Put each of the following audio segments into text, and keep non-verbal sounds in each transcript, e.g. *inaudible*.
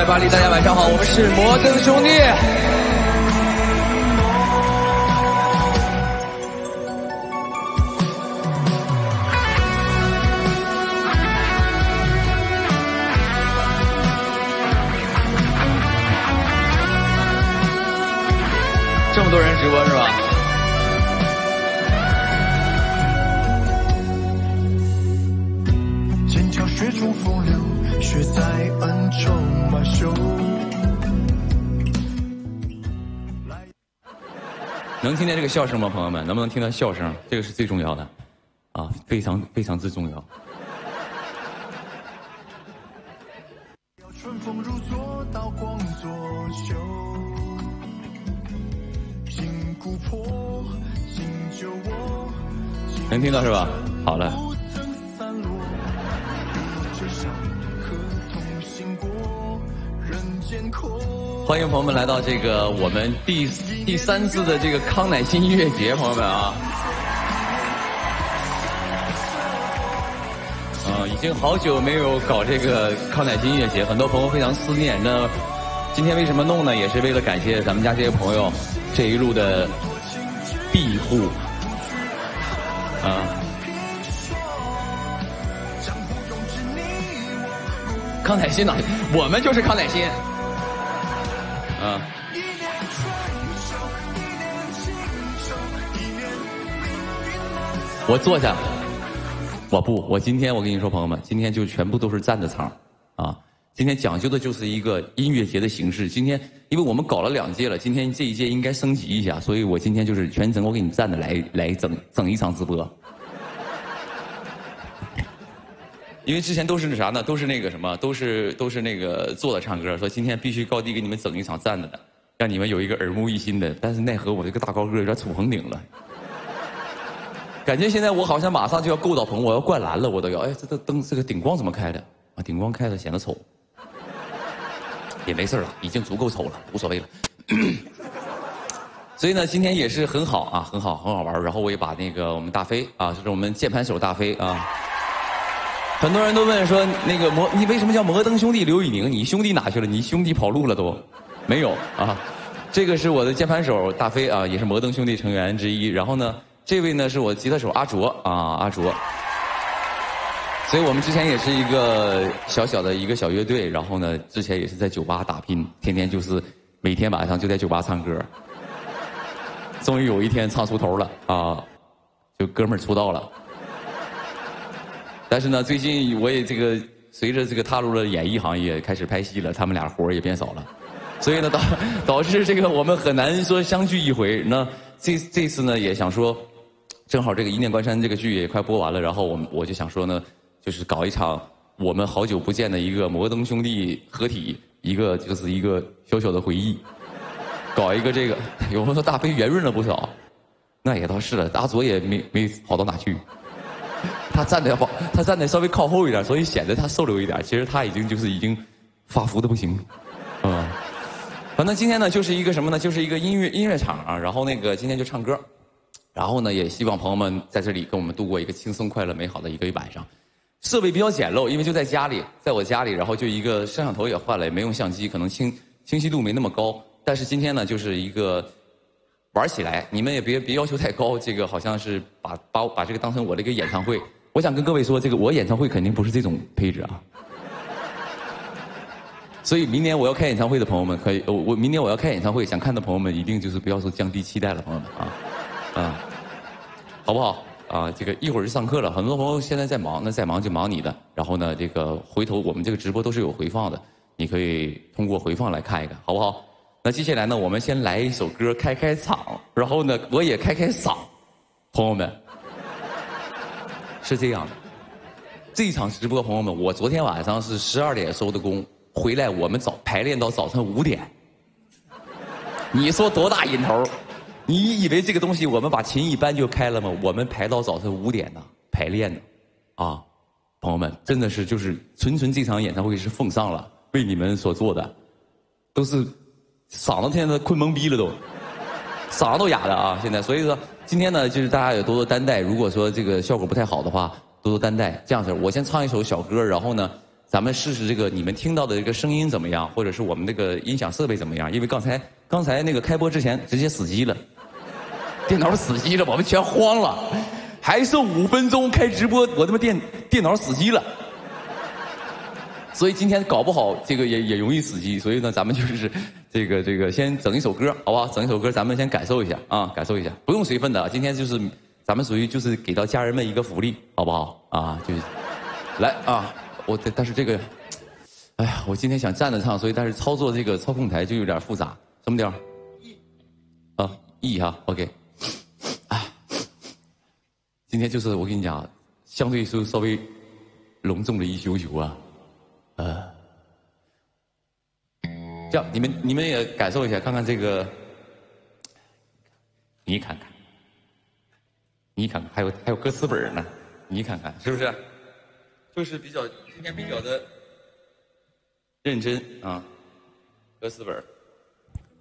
在，巴黎，大家晚上好，我们是摩登兄弟。这么多人直播能听见这个笑声吗，朋友们？能不能听到笑声？这个是最重要的，啊，非常非常之重要。春风如作，刀光作秀。金谷坡，金酒窝，能听到是吧？好了，人间阔。欢迎朋友们来到这个我们第第三次的这个康乃馨音乐节，朋友们啊，啊，已经好久没有搞这个康乃馨音乐节，很多朋友非常思念。那今天为什么弄呢？也是为了感谢咱们家这些朋友这一路的庇护啊。康乃馨哪里？我们就是康乃馨。啊。我坐下，我不，我今天我跟你说，朋友们，今天就全部都是站着场，啊，今天讲究的就是一个音乐节的形式。今天因为我们搞了两届了，今天这一届应该升级一下，所以我今天就是全程我给你站着来来整整一场直播。因为之前都是那啥呢，都是那个什么，都是都是那个坐着唱歌，说今天必须高低给你们整一场站着的，让你们有一个耳目一新的。但是奈何我这个大高个有点杵棚顶了，感觉现在我好像马上就要够到棚，我要灌篮了，我都要。哎，这个灯这个顶光怎么开的？啊，顶光开的显得丑，也没事了，已经足够丑了，无所谓了。*coughs* 所以呢，今天也是很好啊，很好，很好玩。然后我也把那个我们大飞啊，就是我们键盘手大飞啊。很多人都问说，那个摩，你为什么叫摩登兄弟刘宇宁？你兄弟哪去了？你兄弟跑路了都？没有啊，这个是我的键盘手大飞啊，也是摩登兄弟成员之一。然后呢，这位呢是我吉他手阿卓啊，阿卓。所以我们之前也是一个小小的一个小乐队，然后呢，之前也是在酒吧打拼，天天就是每天晚上就在酒吧唱歌。终于有一天唱出头了啊，就哥们儿出道了。但是呢，最近我也这个随着这个踏入了演艺行业，开始拍戏了，他们俩活也变少了，所以呢导导致这个我们很难说相聚一回。那这这次呢也想说，正好这个《一念关山》这个剧也快播完了，然后我我就想说呢，就是搞一场我们好久不见的一个摩登兄弟合体，一个就是一个小小的回忆，搞一个这个。有朋友说大飞圆润了不少，那也倒是了，阿卓也没没好到哪去。*laughs* 他站的要他站的稍微靠后一点，所以显得他瘦溜一点。其实他已经就是已经发福的不行，嗯。反正今天呢就是一个什么呢？就是一个音乐音乐场啊。然后那个今天就唱歌，然后呢也希望朋友们在这里跟我们度过一个轻松、快乐、美好的一个晚上。设备比较简陋，因为就在家里，在我家里，然后就一个摄像头也换了，也没用相机，可能清清晰度没那么高。但是今天呢，就是一个。玩起来，你们也别别要求太高。这个好像是把把把这个当成我的一个演唱会。我想跟各位说，这个我演唱会肯定不是这种配置啊。所以明年我要开演唱会的朋友们，可以我我明年我要开演唱会，想看的朋友们一定就是不要说降低期待了，朋友们啊啊，好不好啊？这个一会儿就上课了，很多朋友现在在忙，那在忙就忙你的。然后呢，这个回头我们这个直播都是有回放的，你可以通过回放来看一看，好不好？那接下来呢，我们先来一首歌开开场，然后呢，我也开开嗓，朋友们，是这样的，这场直播，朋友们，我昨天晚上是十二点收的工，回来我们早排练到早晨五点，你说多大瘾头？你以为这个东西我们把琴一搬就开了吗？我们排到早晨五点呢，排练呢，啊，朋友们，真的是就是纯纯这场演唱会是奉上了，为你们所做的，都是。嗓子现在都困懵逼了都，嗓子都哑了啊！现在，所以说今天呢，就是大家也多多担待。如果说这个效果不太好的话，多多担待。这样子，我先唱一首小歌，然后呢，咱们试试这个你们听到的这个声音怎么样，或者是我们这个音响设备怎么样？因为刚才刚才那个开播之前直接死机了，电脑死机了，我们全慌了，还剩五分钟开直播，我他妈电电脑死机了。所以今天搞不好这个也也容易死机，所以呢，咱们就是 *laughs* 这个这个先整一首歌，好不好？整一首歌，咱们先感受一下啊，感受一下，不用随份的。今天就是咱们属于就是给到家人们一个福利，好不好？啊，就是来啊，我但是这个，哎呀，我今天想站着唱，所以但是操作这个操控台就有点复杂，什么调？E 啊，E 哈，OK。啊，今天就是我跟你讲，相对是稍微隆重了一丢丢啊。呃，这样你们你们也感受一下，看看这个，你看看，你看看，还有还有歌词本呢，你看看是不是？就是比较今天比较的认真啊，歌词本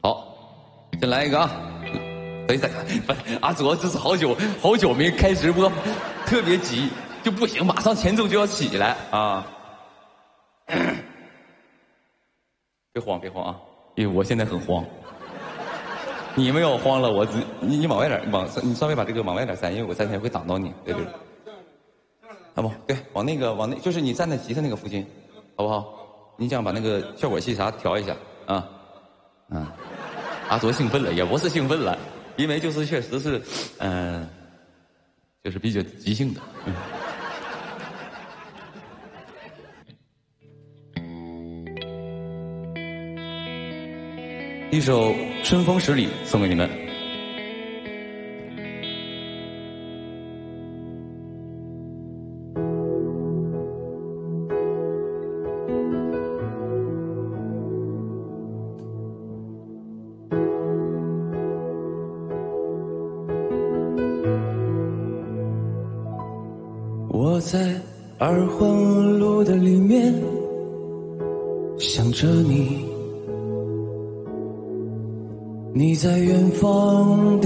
好，先来一个啊，等一下，*laughs* 不阿卓这是好久好久没开直播，特别急就不行，马上前奏就要起来啊。*coughs* 别慌，别慌啊！因为我现在很慌。你们要慌了，我你你往外点，往你稍微把这个往外点塞，因为我站起来会挡到你。对不对。啊不对，往那个往那，就是你站在吉他那个附近，好不好？你想把那个效果器啥调一下啊。嗯。阿卓兴奋了，也不是兴奋了，因为就是确实是，嗯，就是比较即兴的。一首《春风十里》送给你们。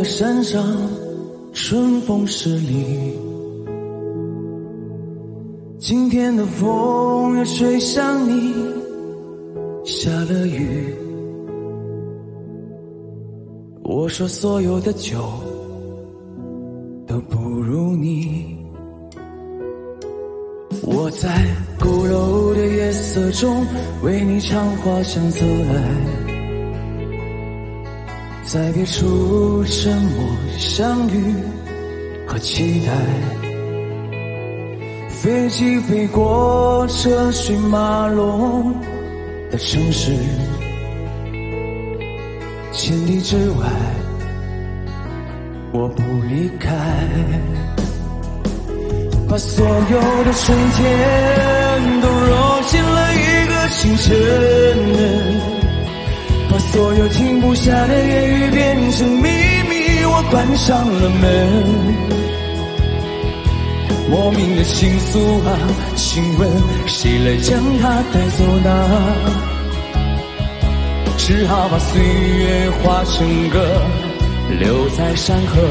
的山上，春风十里。今天的风又吹向你，下了雨。我说所有的酒都不如你。我在鼓楼的夜色中，为你唱花香自来。在别处沉默相遇和期待，飞机飞过车水马龙的城市，千里之外我不离开，把所有的春天都揉进了一个清晨。所有停不下的言语变成秘密，我关上了门。莫名的情愫啊，请问谁来将它带走呢？只好把岁月化成歌，留在山河。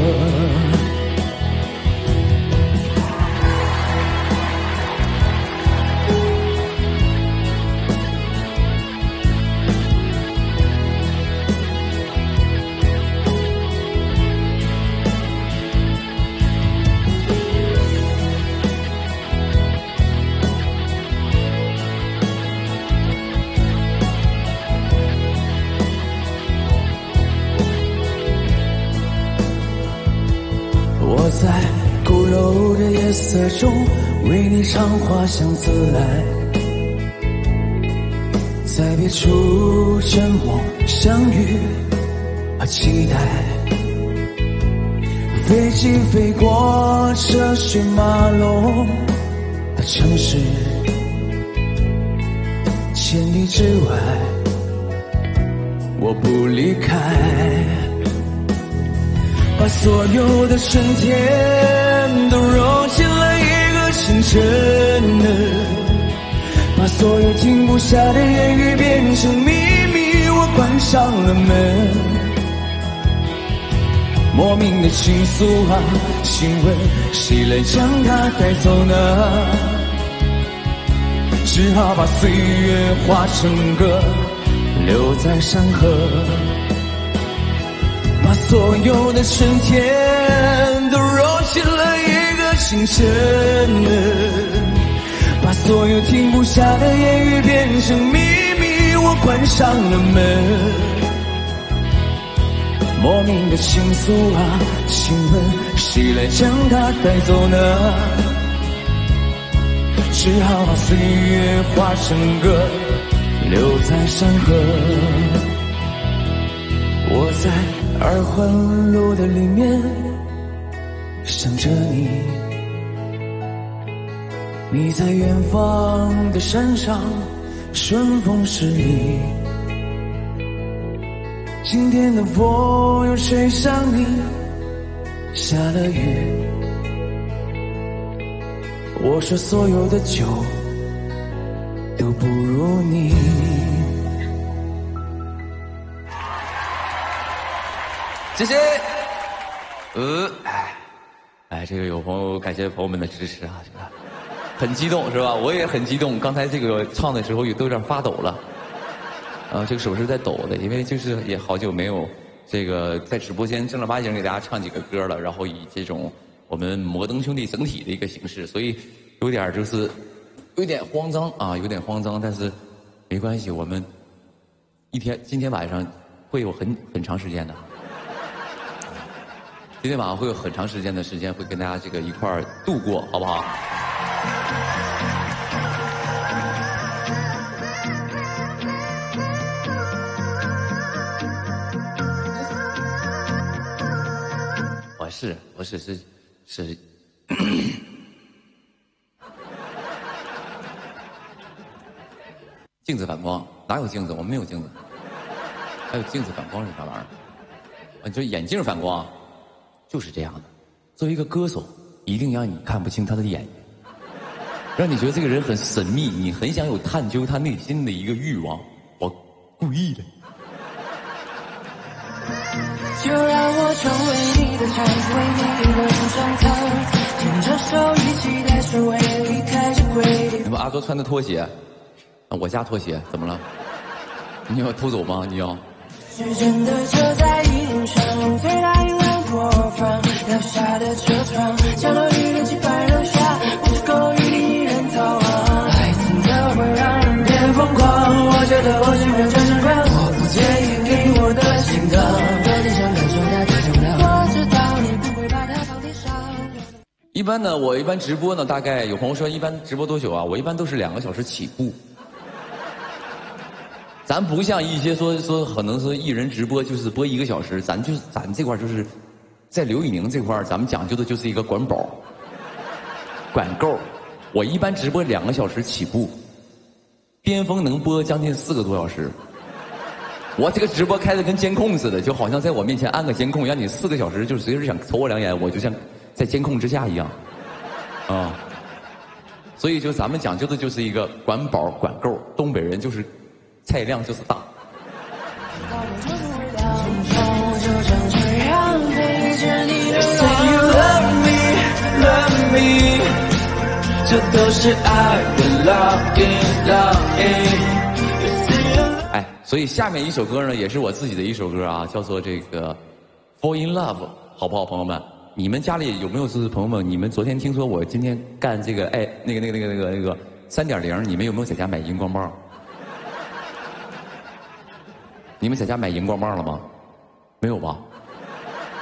中为你唱花香自来，在别处沉默相遇和期待。飞机飞过车水马龙的城市，千里之外我不离开，把所有的春天都揉进了一个清晨。把所有停不下的言语变成秘密，我关上了门。莫名的情愫啊，请问谁来将它带走呢？只只好把岁月化成歌，留在山河，把所有的春天都揉进了一个清晨，把所有停不下的言语变成秘密，我关上了门。莫名的情愫啊，请问谁来将它带走呢？只好把岁月化成歌，留在山河。我在二环路的里面想着你，你在远方的山上顺风十里。今天的我又吹向你，下了雨。我说所有的酒都不如你。谢谢。呃，哎，这个有朋友感谢朋友们的支持啊，这个很激动是吧？我也很激动，刚才这个唱的时候也都有点发抖了。啊，这个手是在抖的，因为就是也好久没有这个在直播间正儿八经给大家唱几个歌了，然后以这种我们摩登兄弟整体的一个形式，所以有点就是有点慌张啊，有点慌张，但是没关系，我们一天今天晚上会有很很长时间的，今天晚上会有很长时间的时间会跟大家这个一块儿度过，好不好？我是我是是是，镜子反光哪有镜子？我们没有镜子，还有镜子反光是啥玩意儿？啊，就眼镜反光，就是这样的。作为一个歌手，一定让你看不清他的眼睛，让你觉得这个人很神秘，你很想有探究他内心的一个欲望。我故意的。就让我成为你的搀扶，为你一个人上膛，牵着手一起带开你们阿哥穿的拖鞋，啊，我家拖鞋怎么了？你要偷走吗？你要？时间的车在一般呢，我一般直播呢，大概有朋友说一般直播多久啊？我一般都是两个小时起步。咱不像一些说说可能是艺人直播就是播一个小时，咱就是咱这块就是，在刘宇宁这块，咱们讲究的就是一个管饱、管够。我一般直播两个小时起步，巅峰能播将近四个多小时。我这个直播开的跟监控似的，就好像在我面前按个监控，让你四个小时就随时想瞅我两眼，我就像在监控之下一样，啊。所以就咱们讲究的就是一个管饱管够，东北人就是菜量就是大。哎，所以下面一首歌呢，也是我自己的一首歌啊，叫做这个《Fall in Love》，好不好，朋友们？你们家里有没有就是朋友们？你们昨天听说我今天干这个哎那个那个那个那个那个三点零，你们有没有在家买荧光棒？*laughs* 你们在家买荧光棒了吗？没有吧？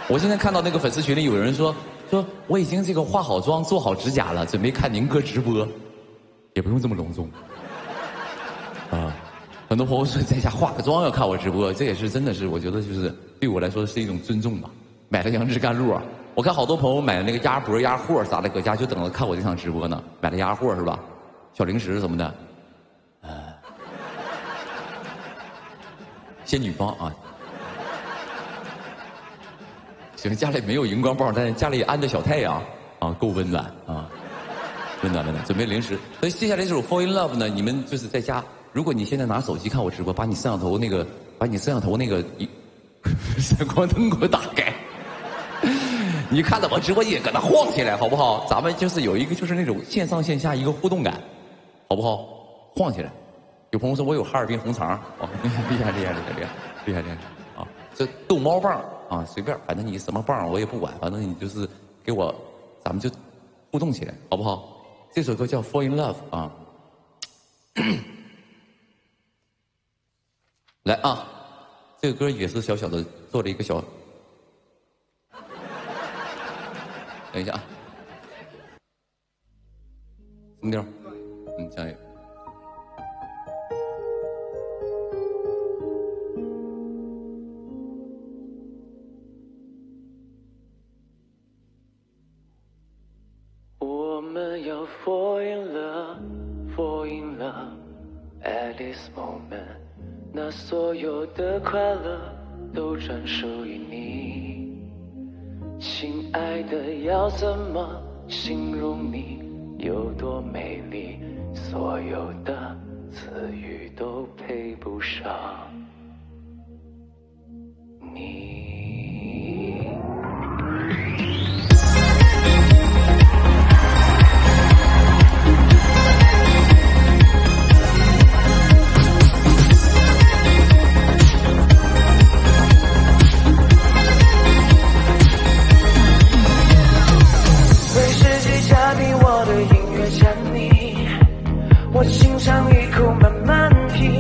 我现在看到那个粉丝群里有人说说我已经这个化好妆、做好指甲了，准备看宁哥直播，也不用这么隆重啊。很多朋友说在家化个妆要看我直播，这也是真的是我觉得就是对我来说是一种尊重吧。买了杨枝甘露啊，我看好多朋友买的那个鸭脖、鸭货啥的，搁家就等着看我这场直播呢。买的鸭货是吧？小零食什么的，呃，仙女棒啊。行，家里没有荧光棒，但是家里安的小太阳啊，够温暖啊，温暖温暖。准备零食，所以接下来这首《Fall in Love》呢，你们就是在家，如果你现在拿手机看我直播，把你摄像头那个，把你摄像头那个一 *laughs* 闪光灯给我打开，你看到我直播间搁那晃起来，好不好？咱们就是有一个就是那种线上线下一个互动感，好不好？晃起来。有朋友说我有哈尔滨红肠，哦，厉害厉害厉害厉害厉害厉害啊！这逗猫棒啊，随便，反正你什么棒我也不管，反正你就是给我，咱们就互动起来，好不好？这首歌叫《Fall in Love》啊，来啊，这个歌也是小小的做了一个小，等一下啊，什么调？嗯，加油。我们要 fall in love, fall in love at this moment，那所有的快乐都专属于你。亲爱的，要怎么形容你有多美丽？所有的词语都配不上你。我轻尝一口慢慢品。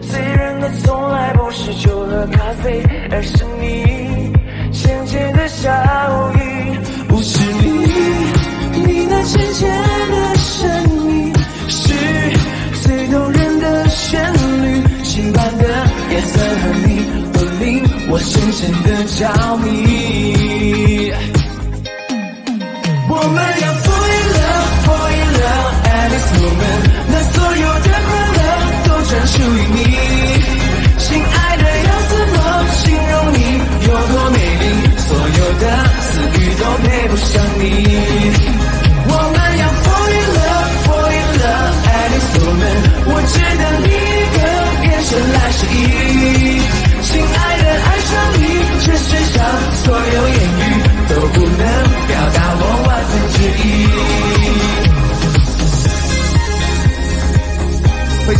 醉人的从来不是酒和咖啡，而是你浅浅的笑意，不是你，你那浅浅的声音是最动人的旋律，情感的夜色和你都令我深深的着迷。我们要我们那所有的快乐都专属于你。亲爱的，要怎么形容你有多美丽？所有的词语都配不上你。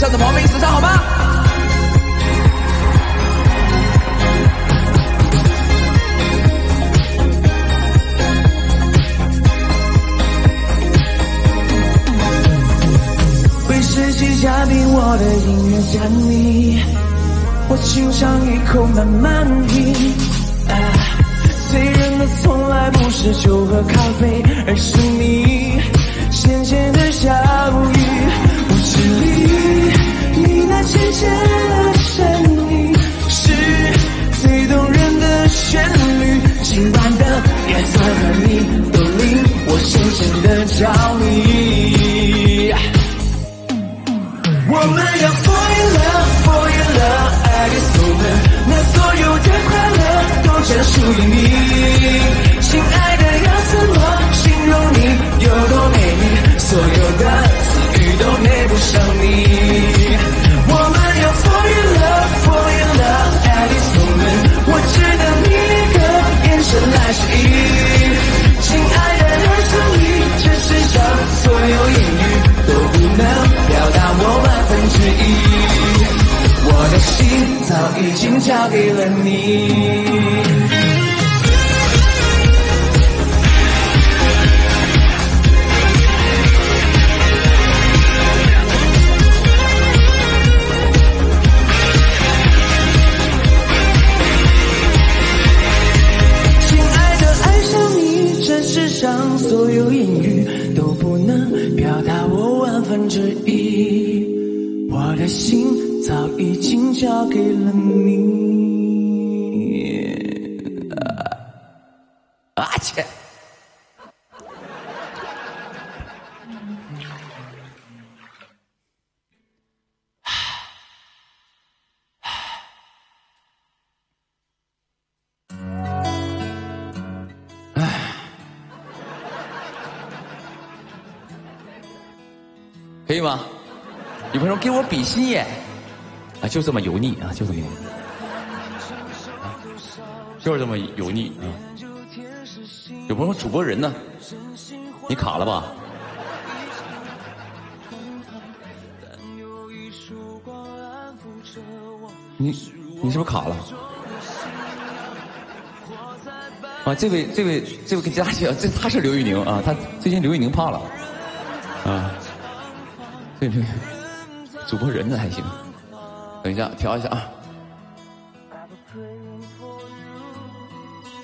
会唱的朋友们一起唱好吗？为世界嘉宾，我的音乐家你。我清唱一口慢慢品。啊，醉人的从来不是酒和咖啡，而是你浅浅的笑语，你，你那浅浅的声音是最动人的旋律，情感的颜色和你都令我深深的着迷。我们要 fall in love, fall in love at this moment，那所有的快乐都专属于你。亲爱的，要怎么形容你有多美丽？所有的都配不上你。我们要 fall in love, fall in love at this moment，我只等你一个眼神来示意。亲爱的，爱上你，这世上所有言语都不能表达我万分之一。我的心早已经交给了你。上所有言语都不能表达我万分之一。我的心早已经交给了你。可以吗？有朋友给我比心耶！啊，就这么油腻啊，就这么油腻，就是这么油腻啊！有朋友说主播人呢？你卡了吧？你你是不是卡了？啊，这位这位这位跟嘉姐，这他是刘宇宁啊，他最近刘宇宁胖了啊。对对，主播人呢还行，等一下调一下啊。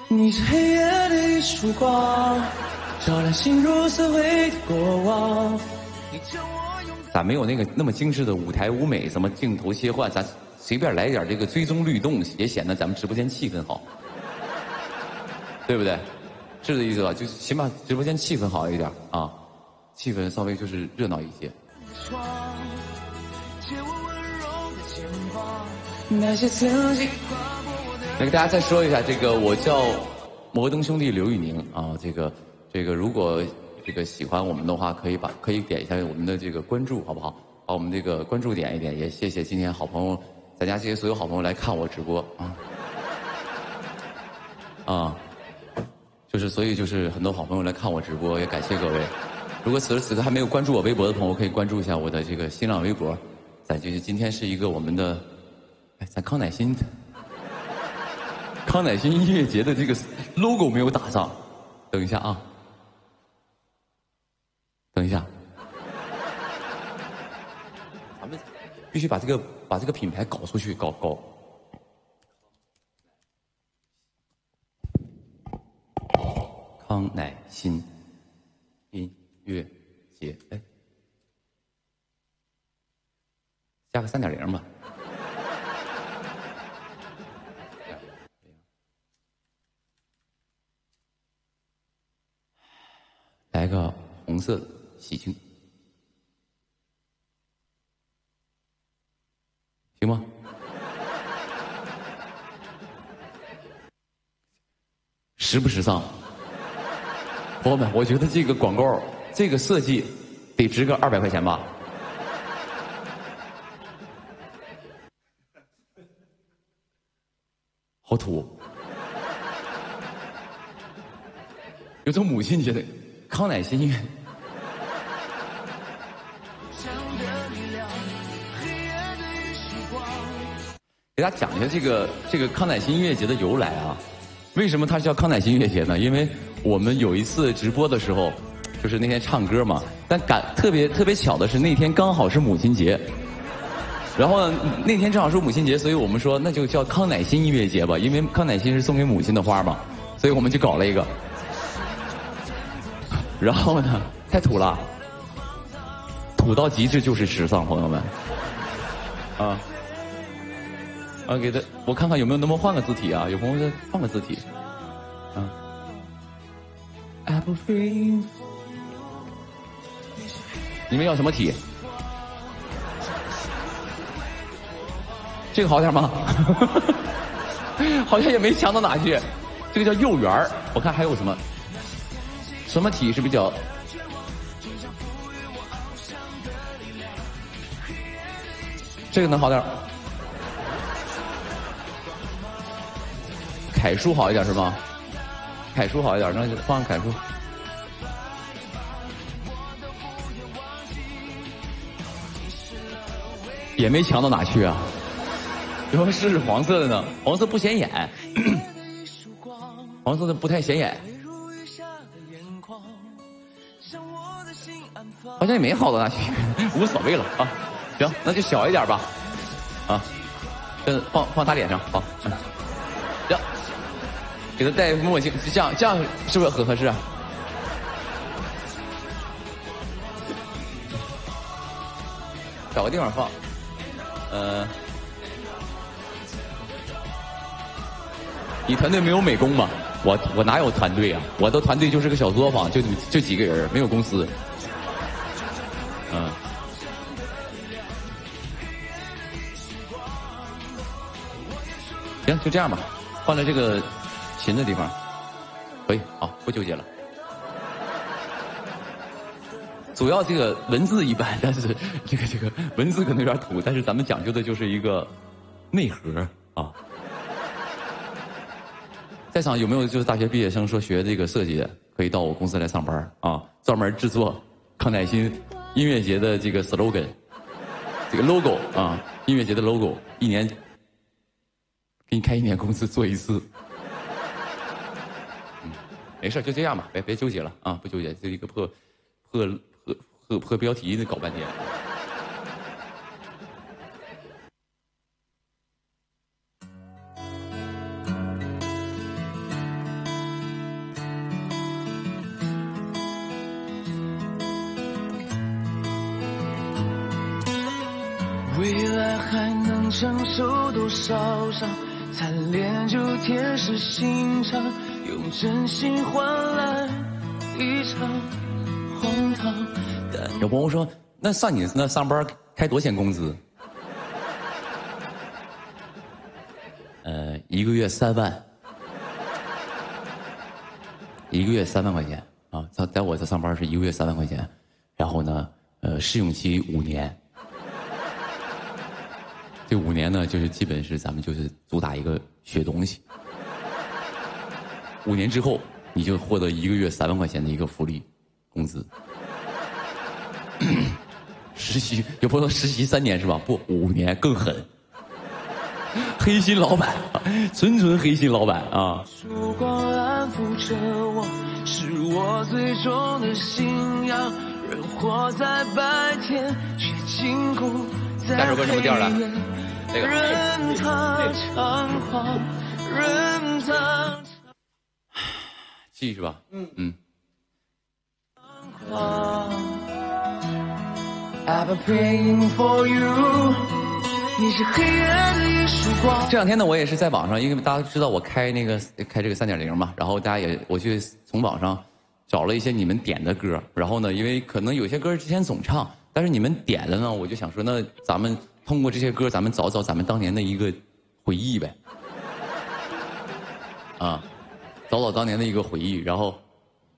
你是黑夜的一束光，照亮心如死灰的过往。咋没有那个那么精致的舞台舞美？什么镜头切换？咱随便来点这个追踪律动，也显得咱们直播间气氛好，*laughs* 对不对？是这意思吧？就起码直播间气氛好一点啊，气氛稍微就是热闹一些。窗那些曾经来给大家再说一下，这个我叫摩登兄弟刘宇宁啊，这个这个如果。这个喜欢我们的话，可以把可以点一下我们的这个关注，好不好？把我们这个关注点一点，也谢谢今天好朋友，咱家这些所有好朋友来看我直播啊啊，就是所以就是很多好朋友来看我直播，也感谢各位。如果此时此刻还没有关注我微博的朋友，可以关注一下我的这个新浪微博。咱就是今天是一个我们的，哎，咱康乃馨，康乃馨音乐节的这个 logo 没有打上，等一下啊。等一下，咱们必须把这个把这个品牌搞出去，搞搞。康乃馨音乐节，哎，加个三点零吧。来个红色的。喜庆，行吗？时不时尚？朋友们，我觉得这个广告，这个设计得值个二百块钱吧？好土！有种母亲节的康乃馨音乐。给大家讲一下这个这个康乃馨音乐节的由来啊，为什么它叫康乃馨音乐节呢？因为我们有一次直播的时候，就是那天唱歌嘛，但赶特别特别巧的是那天刚好是母亲节，然后那天正好是母亲节，所以我们说那就叫康乃馨音乐节吧，因为康乃馨是送给母亲的花嘛，所以我们就搞了一个，然后呢太土了，土到极致就是时尚，朋友们，啊。啊，给他，我看看有没有能不能换个字体啊？有朋友再换个字体，啊。你们要什么体？这个好点吗？*laughs* 好像也没强到哪去。这个叫幼圆儿，我看还有什么？什么体是比较？这个能好点？楷书好一点是吗？楷书好一点，那就放楷书。也没强到哪去啊！要试试黄色的呢，黄色不显眼，*clears throat* 黄色的不太显眼。好像也没好到哪去，无所谓了啊。行，那就小一点吧。啊，这放放他脸上，好。行。给他戴墨镜，这样这样是不是很合适啊？找个地方放，呃，你团队没有美工吗？我我哪有团队啊？我的团队就是个小作坊，就就几个人，没有公司。嗯，行，就这样吧，放在这个。琴的地方，可以好，不纠结了。主要这个文字一般，但是这个这个文字可能有点土，但是咱们讲究的就是一个内核啊。在场有没有就是大学毕业生说学这个设计的，可以到我公司来上班啊，专门制作康乃馨音乐节的这个 slogan，这个 logo 啊，音乐节的 logo，一年给你开一年工资做一次。没事就这样吧，别别纠结了啊，不纠结，就一个破破破破标题那搞半天。未来还能承受多少伤？贪恋就铁石心肠，用真心换来一场荒唐。有朋友说，那上你那上班开多少钱工资？呃，一个月三万，一个月三万块钱啊！在在我这上班是一个月三万块钱，然后呢，呃，试用期五年。这五年呢，就是基本是咱们就是主打一个学东西。五年之后，你就获得一个月三万块钱的一个福利工资。实习有朋友说实习三年是吧？不，五年更狠。黑心老板，纯纯黑心老板啊！曙光安抚着我，是我最终的信仰。人活在白天，却禁锢在下首歌什么调来？那个任他猖狂，任它记是吧？嗯嗯。I've been praying for you，你是黑夜的一束光。这两天呢，我也是在网上，因为大家知道我开那个开这个三点零嘛，然后大家也我去从网上找了一些你们点的歌，然后呢，因为可能有些歌之前总唱，但是你们点了呢，我就想说，那咱们通过这些歌，咱们找找咱们当年的一个回忆呗，啊，找找当年的一个回忆，然后，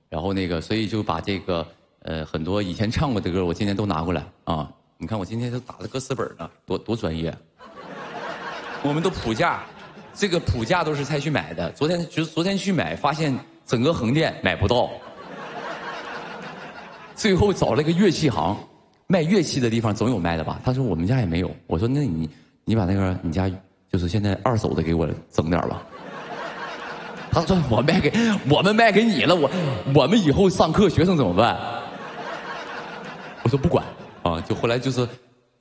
然后那个，所以就把这个呃很多以前唱过的歌，我今天都拿过来啊，你看我今天都打了歌词本呢，多多专业。我们都谱架，这个谱架都是才去买的。昨天就昨天去买，发现整个横店买不到，最后找了个乐器行，卖乐器的地方总有卖的吧？他说我们家也没有。我说那你你把那个你家就是现在二手的给我整点吧。他说我卖给我们卖给你了，我我们以后上课学生怎么办？我说不管啊，就后来就是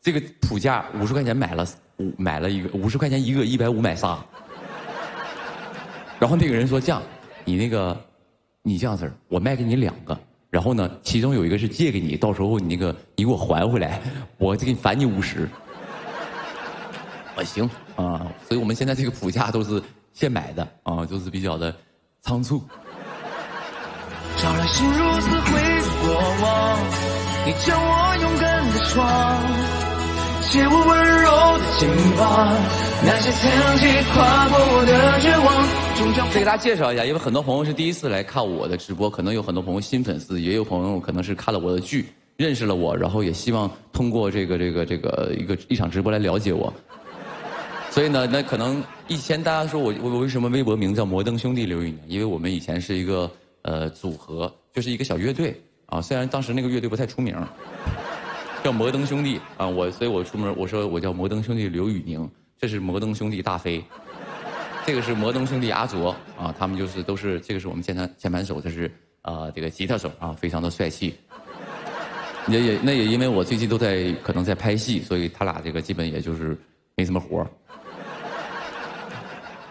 这个谱架五十块钱买了五买了一个五十块钱一个，一百五买仨。然后那个人说这样，你那个你这样式我卖给你两个，然后呢，其中有一个是借给你，到时候你那个你给我还回来，我就给你返你五十。啊行啊，所以我们现在这个谱架都是现买的啊，就是比较的仓促。找来心如死灰过往，你将我勇敢的闯，借我温柔的肩膀，那些曾经跨过我的绝望，终将再给大家介绍一下，因为很多朋友是第一次来看我的直播，可能有很多朋友新粉丝，也有朋友可能是看了我的剧认识了我，然后也希望通过这个这个这个一个一场直播来了解我。所以呢，那可能以前大家说我我为什么微博名叫摩登兄弟刘宇宁？因为我们以前是一个呃组合，就是一个小乐队啊。虽然当时那个乐队不太出名，叫摩登兄弟啊。我所以我出门我说我叫摩登兄弟刘宇宁，这是摩登兄弟大飞，这个是摩登兄弟阿卓啊。他们就是都是这个是我们键盘键盘手，这是啊、这个吉他手啊，非常的帅气。也也那也因为我最近都在可能在拍戏，所以他俩这个基本也就是没什么活儿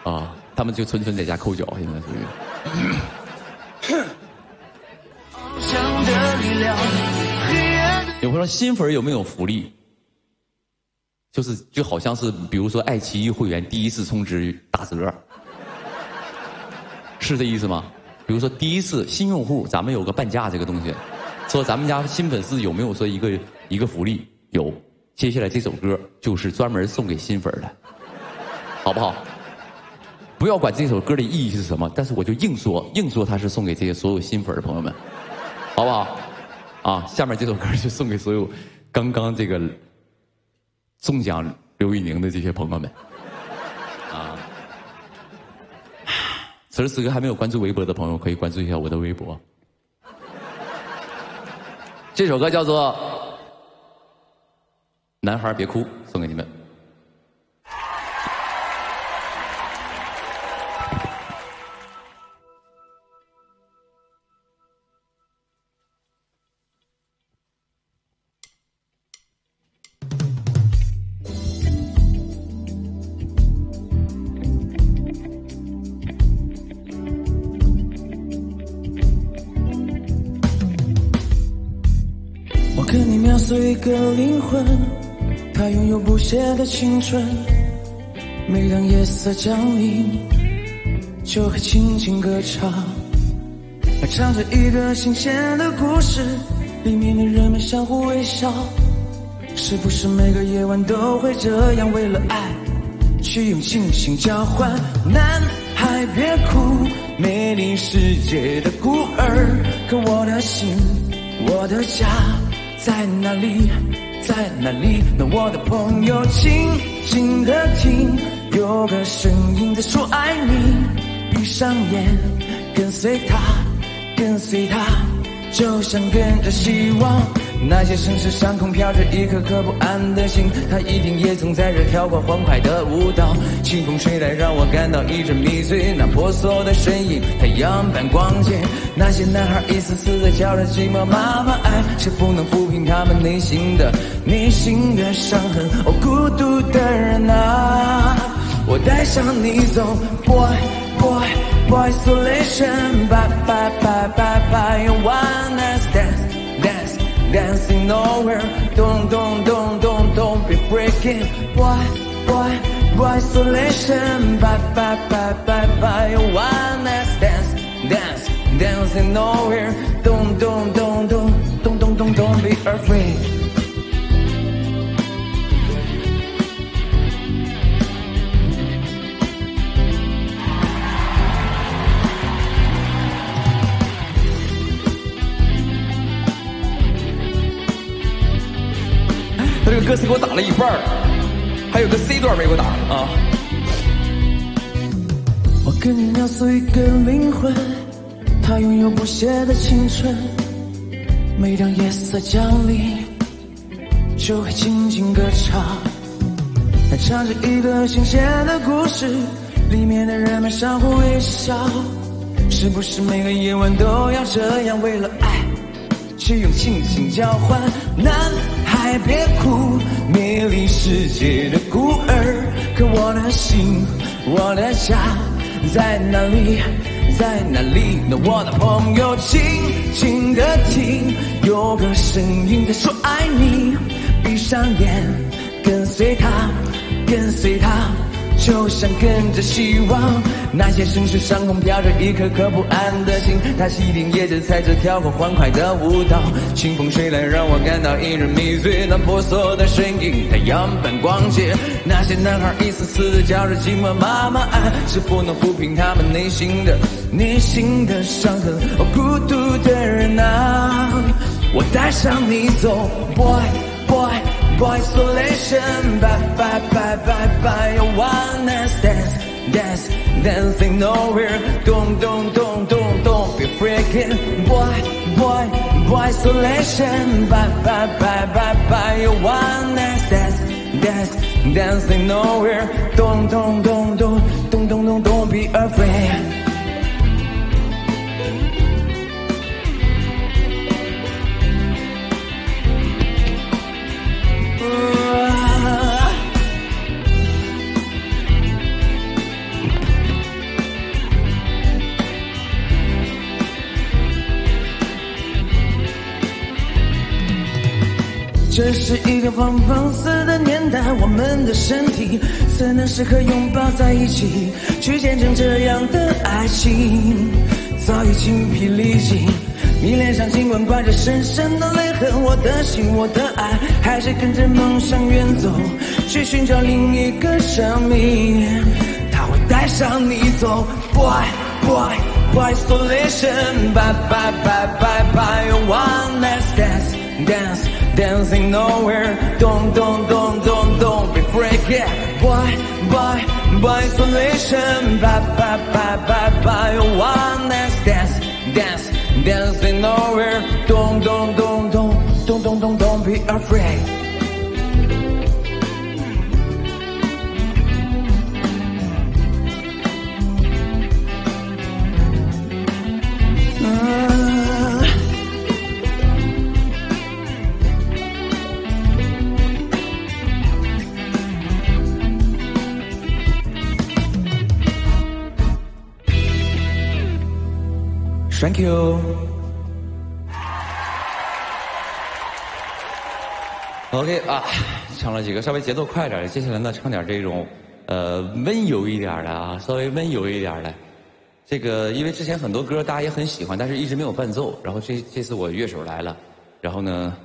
啊，他们就纯纯在家抠脚，现在属于。有朋友说新粉有没有福利？就是就好像是比如说爱奇艺会员第一次充值打折，是这意思吗？比如说第一次新用户，咱们有个半价这个东西，说咱们家新粉丝有没有说一个一个福利？有，接下来这首歌就是专门送给新粉的，好不好？不要管这首歌的意义是什么，但是我就硬说硬说它是送给这些所有新粉的朋友们，好不好？啊，下面这首歌就送给所有刚刚这个中奖刘宇宁的这些朋友们。啊，此时此刻还没有关注微博的朋友，可以关注一下我的微博。这首歌叫做《男孩别哭》，送给你们。拥有不懈的青春。每当夜色降临，就会轻轻歌唱，唱着一个新鲜的故事，里面的人们相互微笑。是不是每个夜晚都会这样？为了爱，去用星星交换。男孩别哭，美丽世界的孤儿。可我的心，我的家在哪里？在哪里？那我的朋友，静静的听，有个声音在说爱你。闭上眼，跟随他，跟随他，就像跟着希望。那些城市上空飘着一颗颗不安的心，他一定也曾在这跳过欢快的舞蹈。清风吹来，让我感到一阵迷醉。那婆娑的身影，太阳般光洁。那些男孩一丝丝的叫着寂寞，妈妈爱，谁不能抚平他们内心的内心的伤痕？哦，孤独的人啊，我带上你走，boy boy boy isolation，bye bye bye bye bye，you wanna dance。Dancing nowhere. Don't, don't, don't, don't, don't be breaking. Why, why, why isolation? Bye, bye, bye, bye, bye. One last dance, dance, dancing nowhere. Don't, don't, don't, don't, don't, don't, don't, don't be afraid. 这个歌词给我打了一半还有个 C 段没给我打啊。我跟你描述一个灵魂，它拥有不懈的青春。每当夜色降临，就会轻轻歌唱，它唱着一个新鲜的故事，里面的人们相互微笑。是不是每个夜晚都要这样？为了爱，去用星星交换？男。别哭，美丽世界的孤儿。可我的心，我的家在哪里？在哪里？那我的朋友，轻轻的听，有个声音在说爱你。闭上眼，跟随他，跟随他。就像跟着希望，那些城市上空飘着一颗颗不安的心，他一定也正在这跳过欢快的舞蹈。清风吹来，让我感到一阵迷醉。那婆娑的身影，太阳般光洁。那些男孩一丝丝的叫着寂寞，妈妈爱，是否能抚平他们内心的内心的伤痕？孤独的人啊，我带上你走 boy。Isolation. Bye, bye, bye, bye, bye. Wanna dance, dance, dancing nowhere. Don't, don't, don't, don't, don't be freaking. Boy, boy, boy, isolation. Bye, bye, bye, bye, bye. Wanna dance, dance, dancing nowhere. Don't, don't, don't, don't, don't, don't, don't, don't be afraid. 这是一个放放肆的年代，我们的身体怎能适合拥抱在一起，去见证这样的爱情？早已精疲力尽，你脸上尽管挂着深深的泪痕，我的心，我的爱，还是跟着梦想远走，去寻找另一个生命。他会带上你走，Boy Boy Boy，Isolation，Bye Bye Bye Bye Bye，One Last Dance Dance。dancing nowhere. Don't, don't, don't, don't, don't be afraid. Bye, bye, bye, isolation. Bye, bye, bye, bye, bye, oneness. Dance, dance, dancing nowhere. Don't, don't, don't, don't, don't, don't, don't, don't be afraid. Mm. Thank you。OK 啊，唱了几个稍微节奏快点的，接下来呢唱点这种呃温柔一点的啊，稍微温柔一点的。这个因为之前很多歌大家也很喜欢，但是一直没有伴奏，然后这这次我乐手来了，然后呢，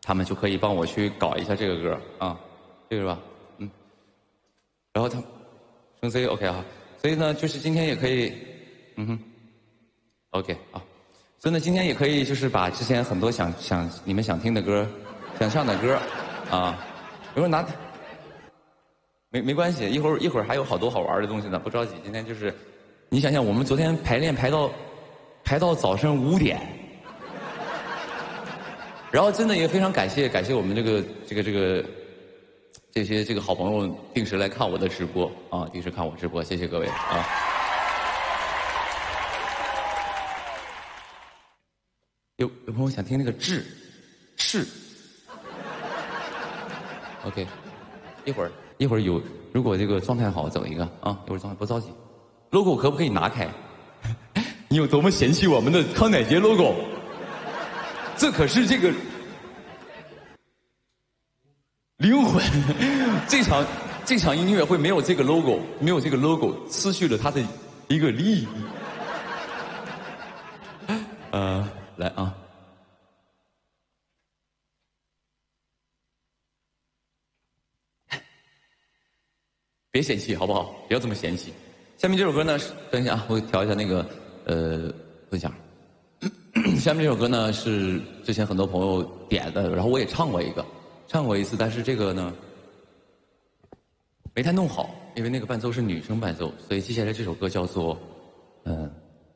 他们就可以帮我去搞一下这个歌啊，这个是吧？嗯，然后他升 C OK 啊，所以呢就是今天也可以，嗯哼。，OK 啊，所以呢今天也可以就是把之前很多想想你们想听的歌。想唱的歌，啊，一会儿拿，没没关系，一会儿一会儿还有好多好玩的东西呢，不着急。今天就是，你想想，我们昨天排练排到排到早上五点，然后真的也非常感谢感谢我们这个这个这个这些这个好朋友定时来看我的直播啊，定时看我直播，谢谢各位啊。有有朋友想听那个志是。*laughs* OK，一会儿一会儿有，如果这个状态好，整一个啊，一会儿状态不着急。logo 可不可以拿开？*laughs* 你有多么嫌弃我们的康乃杰 logo？这可是这个灵魂。这场这场音乐会没有这个 logo，没有这个 logo，失去了它的一个利益。*laughs* 呃，来啊。别嫌弃好不好？不要这么嫌弃。下面这首歌呢，等一下啊，我调一下那个呃分享。下面这首歌呢是之前很多朋友点的，然后我也唱过一个，唱过一次，但是这个呢没太弄好，因为那个伴奏是女生伴奏，所以接下来这首歌叫做嗯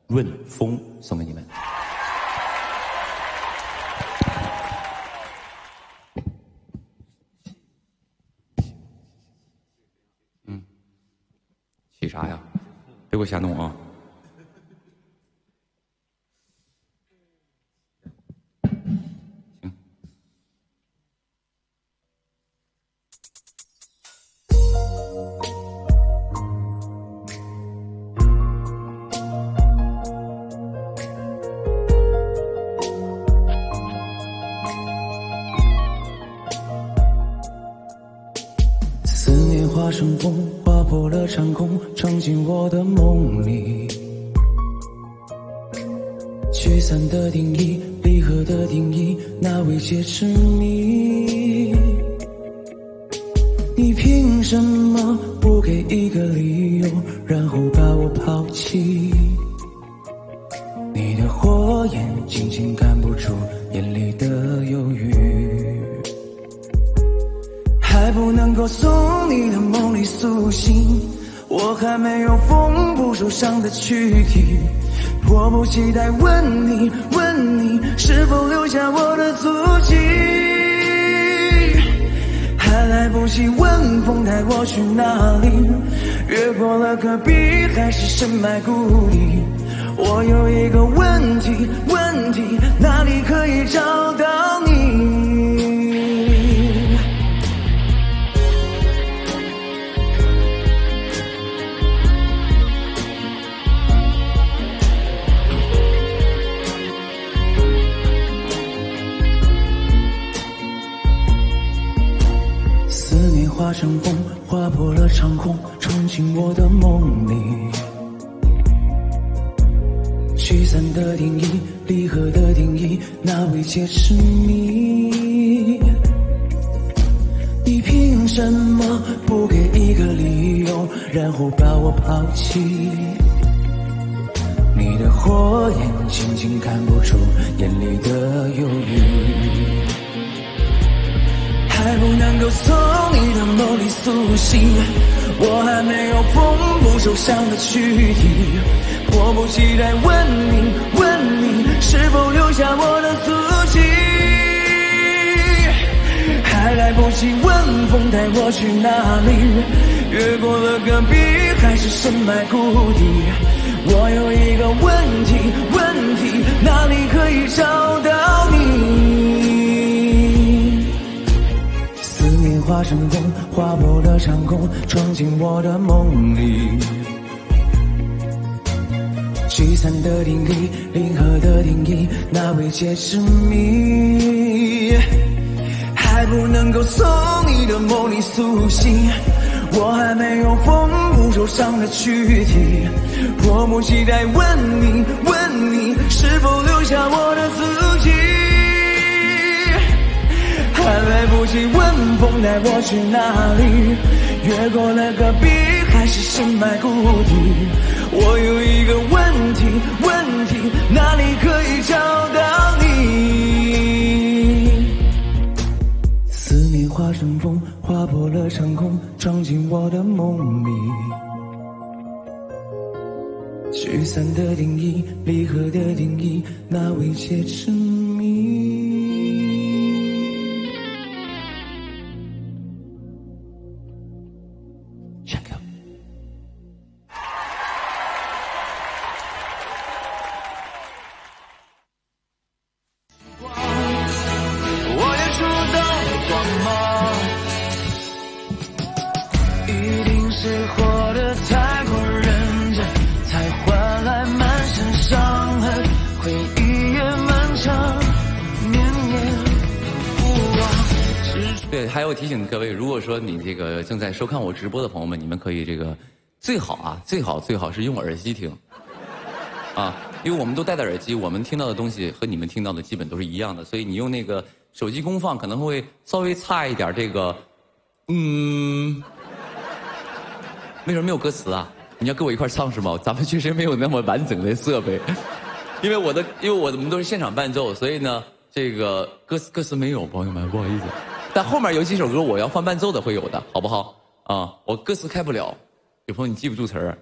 《问风》，送给你们。啥呀？别给我瞎弄啊！思念化成风。破了长空，闯进我的梦里。聚散的定义，离合的定义，那未解之谜。你凭什么不给一个理由，然后把我抛弃？你的火焰紧紧赶不出眼里的我从你的梦里苏醒，我还没有缝补受伤的躯体，迫不及待问你，问你是否留下我的足迹，还来不及问风带我去哪里，越过了戈壁还是深埋谷底，我有一个问题，问题哪里可以找到？化成风，划破了长空，闯进我的梦里。聚散的定义，离合的定义，那未解之谜。你凭什么不给一个理由，然后把我抛弃？你的火眼轻轻看不出眼里的忧郁。还不能够从你的梦里苏醒，我还没有缝补受伤的躯体，迫不及待问你，问你是否留下我的足迹，还来不及问风带我去哪里，越过了戈壁还是深埋谷底，我有一个问题，问题哪里可以找到你？化成风，划破了长空，闯进我的梦里。聚散的定义，离合的定义，那未解之谜。还不能够从你的梦里苏醒。我还没有缝补受伤的躯体，迫不及待问你，问你是否留下我的足迹。还来不及问风带我去哪里，越过了戈壁，还是深埋谷底。我有一个问题，问题哪里可以找到你？思念化成风，划破了长空，闯进我的梦里。聚散的定义，离合的定义，那未解之谜在收看我直播的朋友们，你们可以这个最好啊，最好最好是用耳机听，啊，因为我们都戴着耳机，我们听到的东西和你们听到的基本都是一样的，所以你用那个手机功放可能会稍微差一点这个，嗯，为什么没有歌词啊？你要跟我一块唱是吗？咱们确实没有那么完整的设备，*laughs* 因为我的因为我们都是现场伴奏，所以呢，这个歌词歌词没有，朋友们不好意思。但后面有几首歌我要放伴奏的会有的，好不好？啊，我歌词开不了，有朋友你记不住词儿。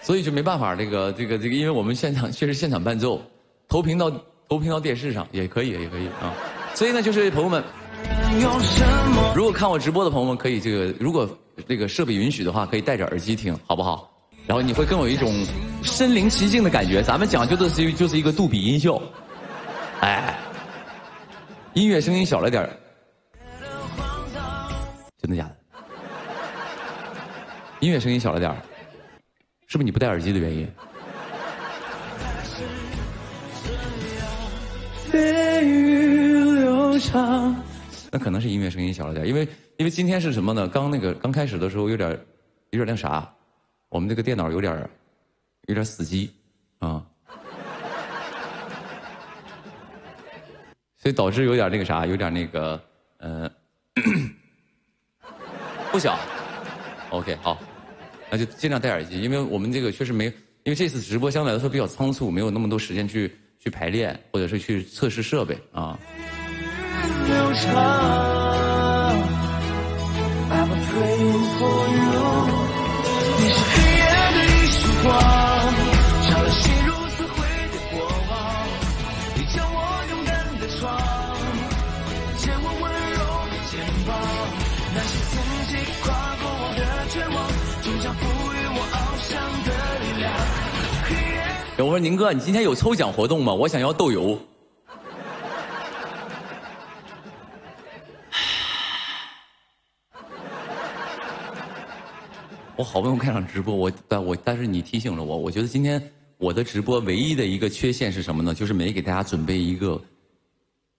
所以就没办法，这个这个这个，因为我们现场确实现场伴奏，投屏到投屏到电视上也可以，也可以啊。所以呢，就是朋友们？如果看我直播的朋友们，可以这个，如果这个设备允许的话，可以戴着耳机听，好不好？然后你会更有一种身临其境的感觉。咱们讲究的是就是一个杜比音效，哎，音乐声音小了点儿真的假的？音乐声音小了点儿是不是你不戴耳机的原因？那可能是音乐声音小了点儿，因为因为今天是什么呢？刚那个刚开始的时候有点有点那啥，我们这个电脑有点有点死机啊，*laughs* 所以导致有点那个啥，有点那个呃 *coughs* 不小。OK，好，那就尽量戴耳机，因为我们这个确实没，因为这次直播相对来说比较仓促，没有那么多时间去去排练或者是去测试设备啊。我，说宁哥，你今天有抽奖活动吗？我想要豆油。我好不容易开场直播，我但我但是你提醒了我，我觉得今天我的直播唯一的一个缺陷是什么呢？就是没给大家准备一个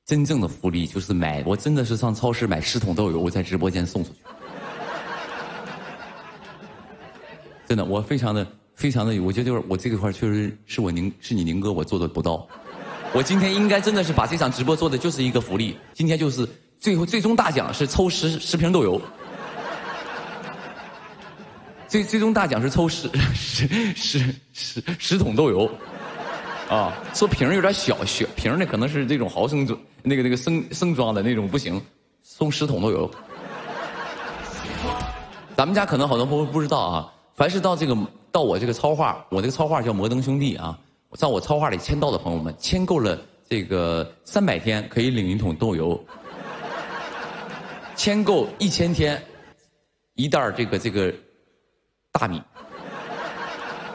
真正的福利，就是买我真的是上超市买十桶豆油，我在直播间送出去。*laughs* 真的，我非常的非常的，我觉得就是我这个块确实是我宁是你宁哥我做的不到。我今天应该真的是把这场直播做的就是一个福利，今天就是最后最终大奖是抽十十瓶豆油。最最终大奖是抽十 *laughs* 十十十十桶豆油，啊，说瓶有点小，小瓶儿呢可能是这种毫升装，那个那个升升装的那种不行，送十桶豆油。咱们家可能好多朋友不知道啊，凡是到这个到我这个超话，我这个超话叫摩登兄弟啊，在我超话里签到的朋友们，签够了这个三百天可以领一桶豆油，签够一千天，一袋儿这个这个。大米，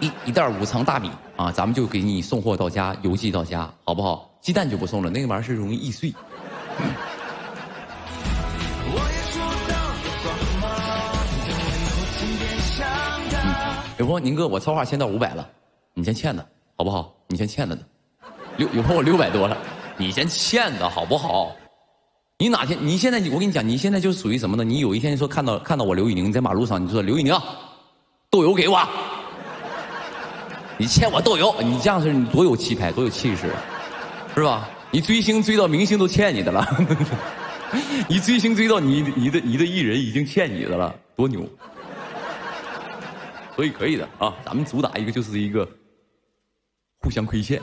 一一袋五常大米啊，咱们就给你送货到家，邮寄到家，好不好？鸡蛋就不送了，那个玩意儿是容易易碎。有朋友，宁哥，我超话签到五百了，你先欠着好不好？你先欠的呢，刘有朋友六百多了，你先欠着好不好？你哪天你现在我跟你讲，你现在就属于什么呢？你有一天说看到看到我刘宇宁在马路上，你说刘宇宁，豆油给我，你欠我豆油，你这样式你多有气派，多有气势，是吧？你追星追到明星都欠你的了，*laughs* 你追星追到你你的你的艺人已经欠你的了，多牛！所以可以的啊，咱们主打一个就是一个互相亏欠。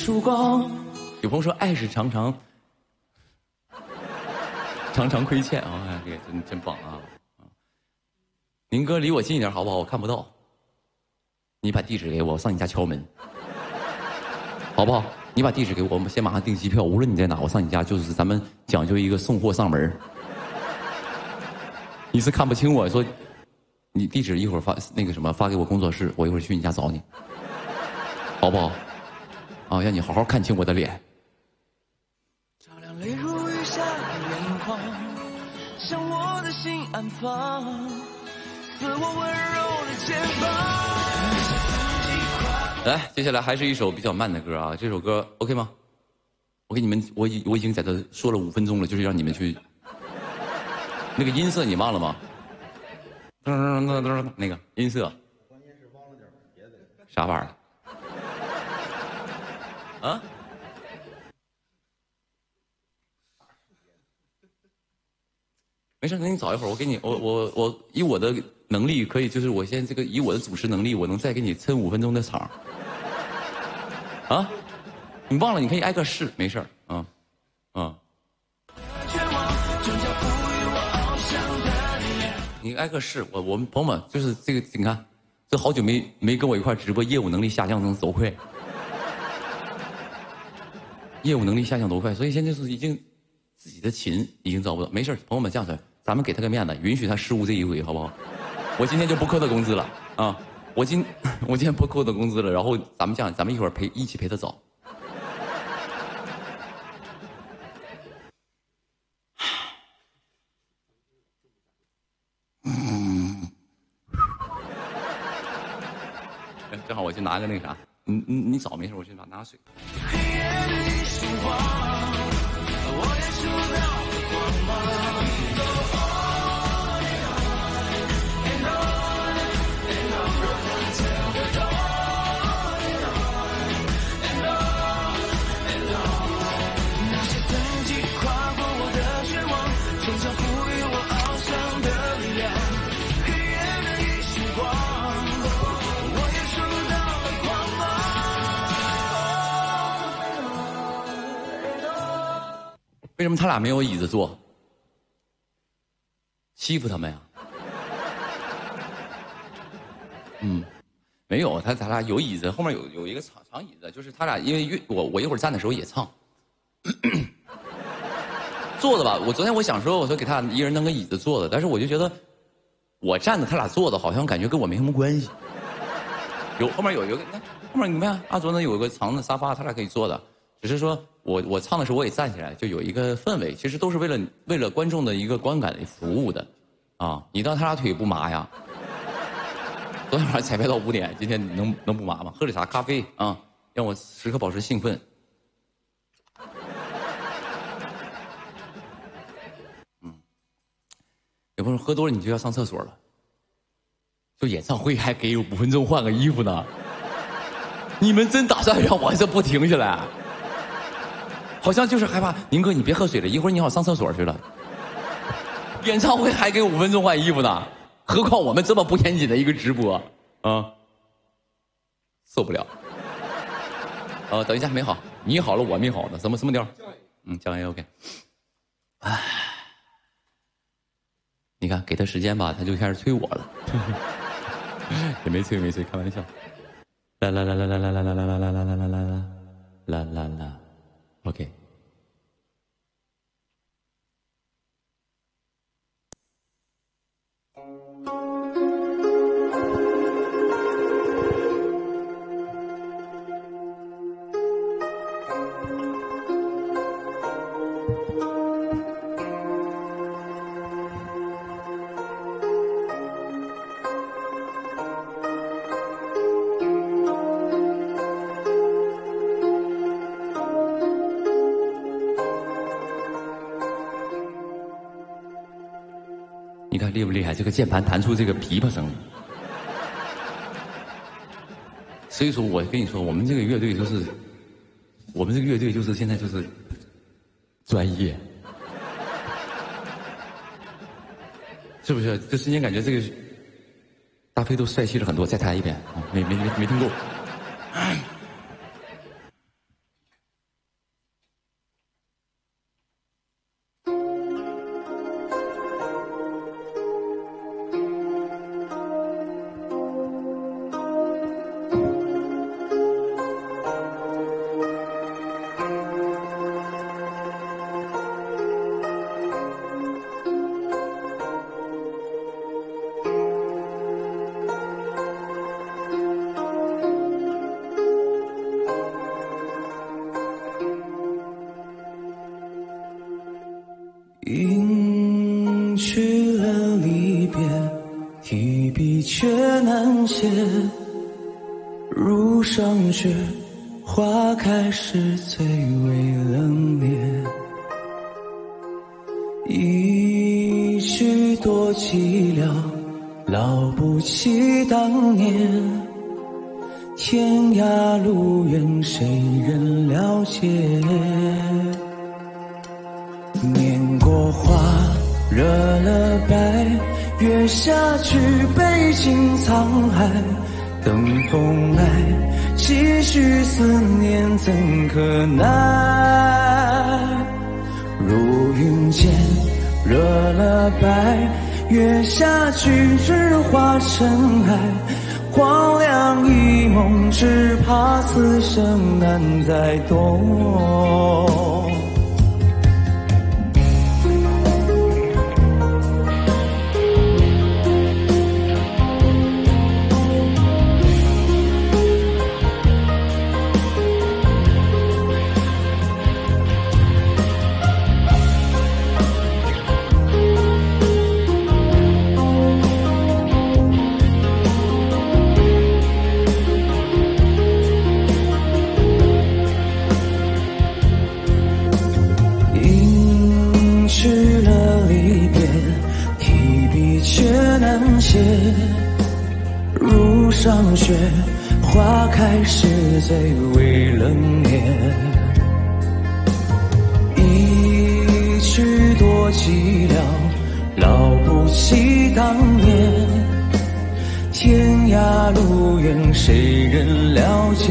曙光有朋友说爱是常常常常亏欠啊，哎，这个真真棒啊！宁哥离我近一点好不好？我看不到。你把地址给我，我上你家敲门，好不好？你把地址给我，我们先马上订机票。无论你在哪，我上你家就是咱们讲究一个送货上门。你是看不清我说，你地址一会儿发那个什么发给我工作室，我一会儿去你家找你，好不好？啊，让你好好看清我的脸。来，接下来还是一首比较慢的歌啊！这首歌 OK 吗？我给你们，我已我已经在这说了五分钟了，就是让你们去。*laughs* 那个音色你忘了吗？噔噔噔噔噔，那个音色。关键是忘了点别的。啥玩意儿？啊？没事，那你早一会儿，我给你，我我我以我的能力可以，就是我现在这个以我的主持能力，我能再给你撑五分钟的场。啊，你忘了？你可以挨个试，没事儿，啊，啊。你挨个试，我我们朋友们就是这个，你看，这好久没没跟我一块直播，业务能力下降能走快？业务能力下降多快？所以现在是已经自己的琴已经找不到，没事朋友们这样式，咱们给他个面子，允许他失误这一回，好不好？我今天就不扣他工资了，啊。我今 *laughs* 我今天不扣他工资了，然后咱们这样，咱们一会儿陪一起陪他走。嗯，*sighs* 正好我去拿个那个啥，你你你找没事，我去拿拿水。说谎。为什么他俩没有椅子坐？欺负他们呀？嗯，没有，他他俩有椅子，后面有有一个长长椅子，就是他俩因为我我一会儿站的时候也唱，*coughs* 坐着吧。我昨天我想说，我说给他俩一人弄个椅子坐的，但是我就觉得我站着，他俩坐的，好像感觉跟我没什么关系。有后面有一个，那后面你看阿卓那有一个长的沙发，他俩可以坐的。只是说我我唱的时候我也站起来，就有一个氛围，其实都是为了为了观众的一个观感服务的，啊，你当他俩腿不麻呀？昨天晚上彩排到五点，今天能能不麻吗？喝点啥咖啡啊？让我时刻保持兴奋。*laughs* 嗯，有朋友喝多了你就要上厕所了，就演唱会还给五分钟换个衣服呢？你们真打算让我这不停下来？好像就是害怕，宁哥你别喝水了，一会儿你好上厕所去了。演唱会还给五分钟换衣服呢，何况我们这么不严谨的一个直播，啊，受不了。呃，等一下没好，你好了我没好呢，什么什么调？嗯，降 A OK。唉，你看给他时间吧，他就开始催我了。*laughs* 也没催没催，开玩笑。啦啦啦啦啦啦啦啦啦啦啦啦啦啦啦啦啦。OK。这个键盘弹出这个琵琶声，所以说，我跟你说，我们这个乐队就是，我们这个乐队就是现在就是专业，是不是？就瞬间感觉这个大飞都帅气了很多。再弹一遍，没没没没听过。雪，花开时最为冷冽。一曲多寂寥，老不起。怎可奈如云间惹了白月下举止化尘埃黄粱一梦只怕此生难再多。岁为冷年。一曲多寂寥，老不起当年。天涯路远，谁人了解？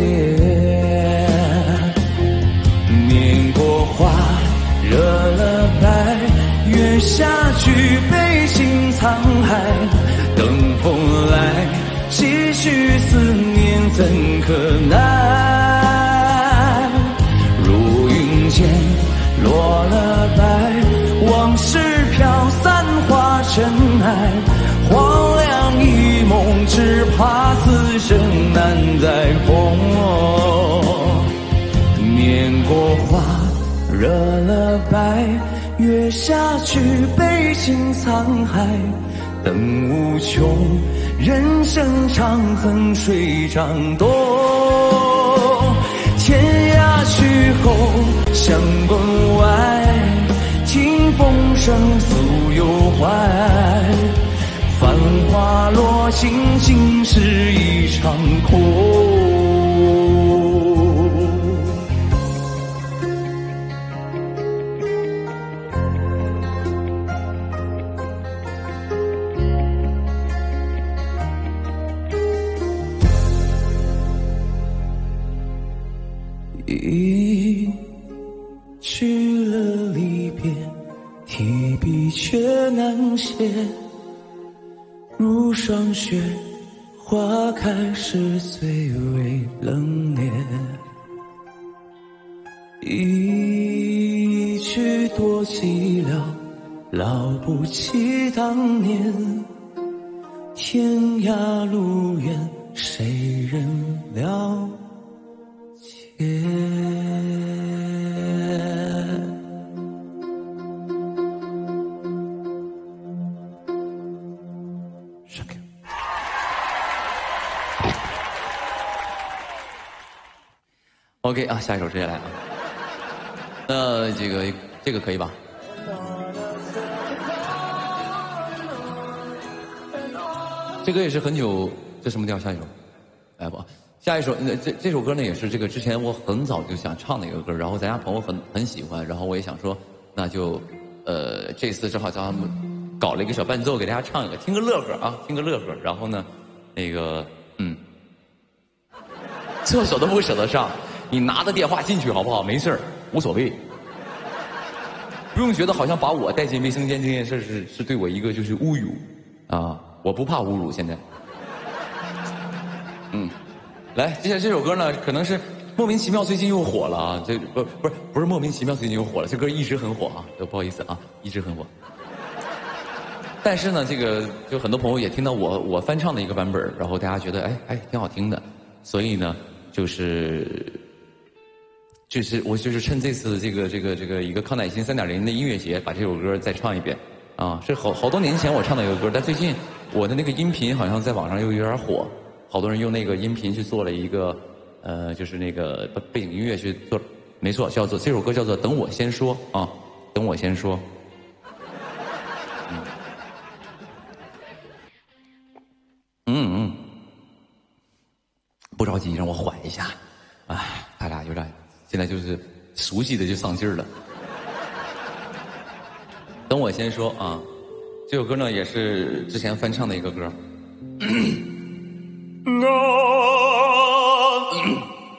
念过花惹了白，月下举杯敬沧海。等风来，几许思念怎可耐？尘埃，黄粱一梦，只怕此生难再逢。年过花，惹了白，月下去，悲情沧海。灯无穷，人生长恨水长东。天涯去后，香关外。风声诉幽怀繁华落尽竟是一场空。thank you ok 啊，下一首直接来啊。那这个这个可以吧？这歌也是很久，这什么调？下一首，来吧。下一首，那这这首歌呢，也是这个之前我很早就想唱的一个歌，然后咱家朋友很很喜欢，然后我也想说，那就，呃，这次正好叫他们。搞了一个小伴奏给大家唱一个，听个乐呵啊，听个乐呵。然后呢，那个，嗯，厕所都不舍得上，你拿着电话进去好不好？没事儿，无所谓。不用觉得好像把我带进卫生间这件事是是对我一个就是侮辱，啊，我不怕侮辱现在。嗯，来，接下来这首歌呢，可能是莫名其妙最近又火了啊，这不不是不是莫名其妙最近又火了，这歌一直很火啊，不好意思啊，一直很火。但是呢，这个就很多朋友也听到我我翻唱的一个版本，然后大家觉得哎哎挺好听的，所以呢，就是。就是我就是趁这次这个这个这个一个康乃馨三点零的音乐节，把这首歌再唱一遍，啊，是好好多年前我唱的一个歌，但最近我的那个音频好像在网上又有点火，好多人用那个音频去做了一个，呃，就是那个背景音乐去做，没错，叫做这首歌叫做《等我先说》啊，等我先说。嗯嗯，不着急，让我缓一下，哎，他俩有点。现在就是熟悉的就上劲儿了。等我先说啊，这首歌呢也是之前翻唱的一个歌。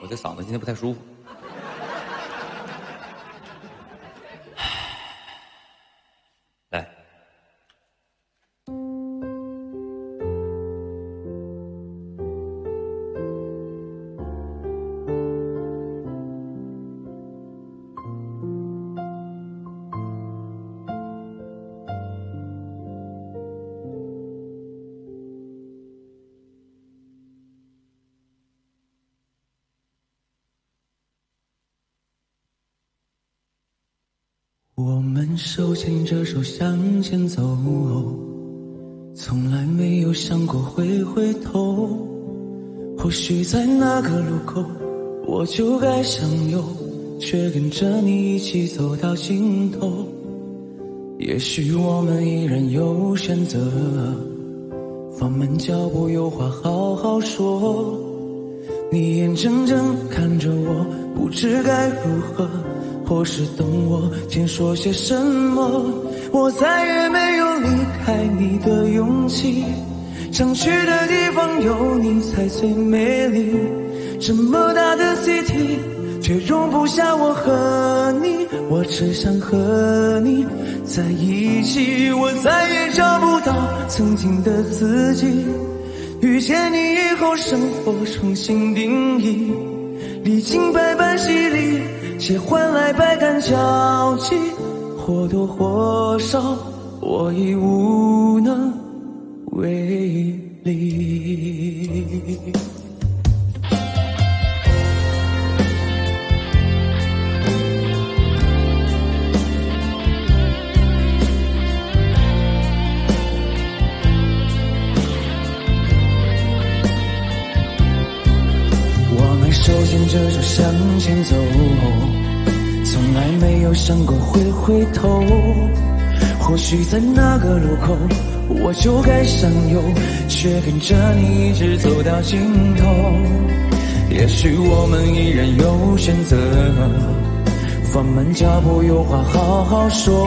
我这嗓子今天不太舒服。牵着手向前走，从来没有想过会回头。或许在那个路口，我就该向右，却跟着你一起走到尽头。也许我们依然有选择，放慢脚步，有话好好说。你眼睁睁看着我，不知该如何。或是等我先说些什么，我再也没有离开你的勇气。想去的地方有你才最美丽。这么大的 city，却容不下我和你。我只想和你在一起，我再也找不到曾经的自己。遇见你以后，生活重新定义，历经百般洗礼。且换来百感交集，或多或少，我已无能为力。我们手牵着手向前走。从来没有想过会回头，或许在那个路口，我就该向右，却跟着你一直走到尽头。也许我们依然有选择，放慢脚步，有话好好说。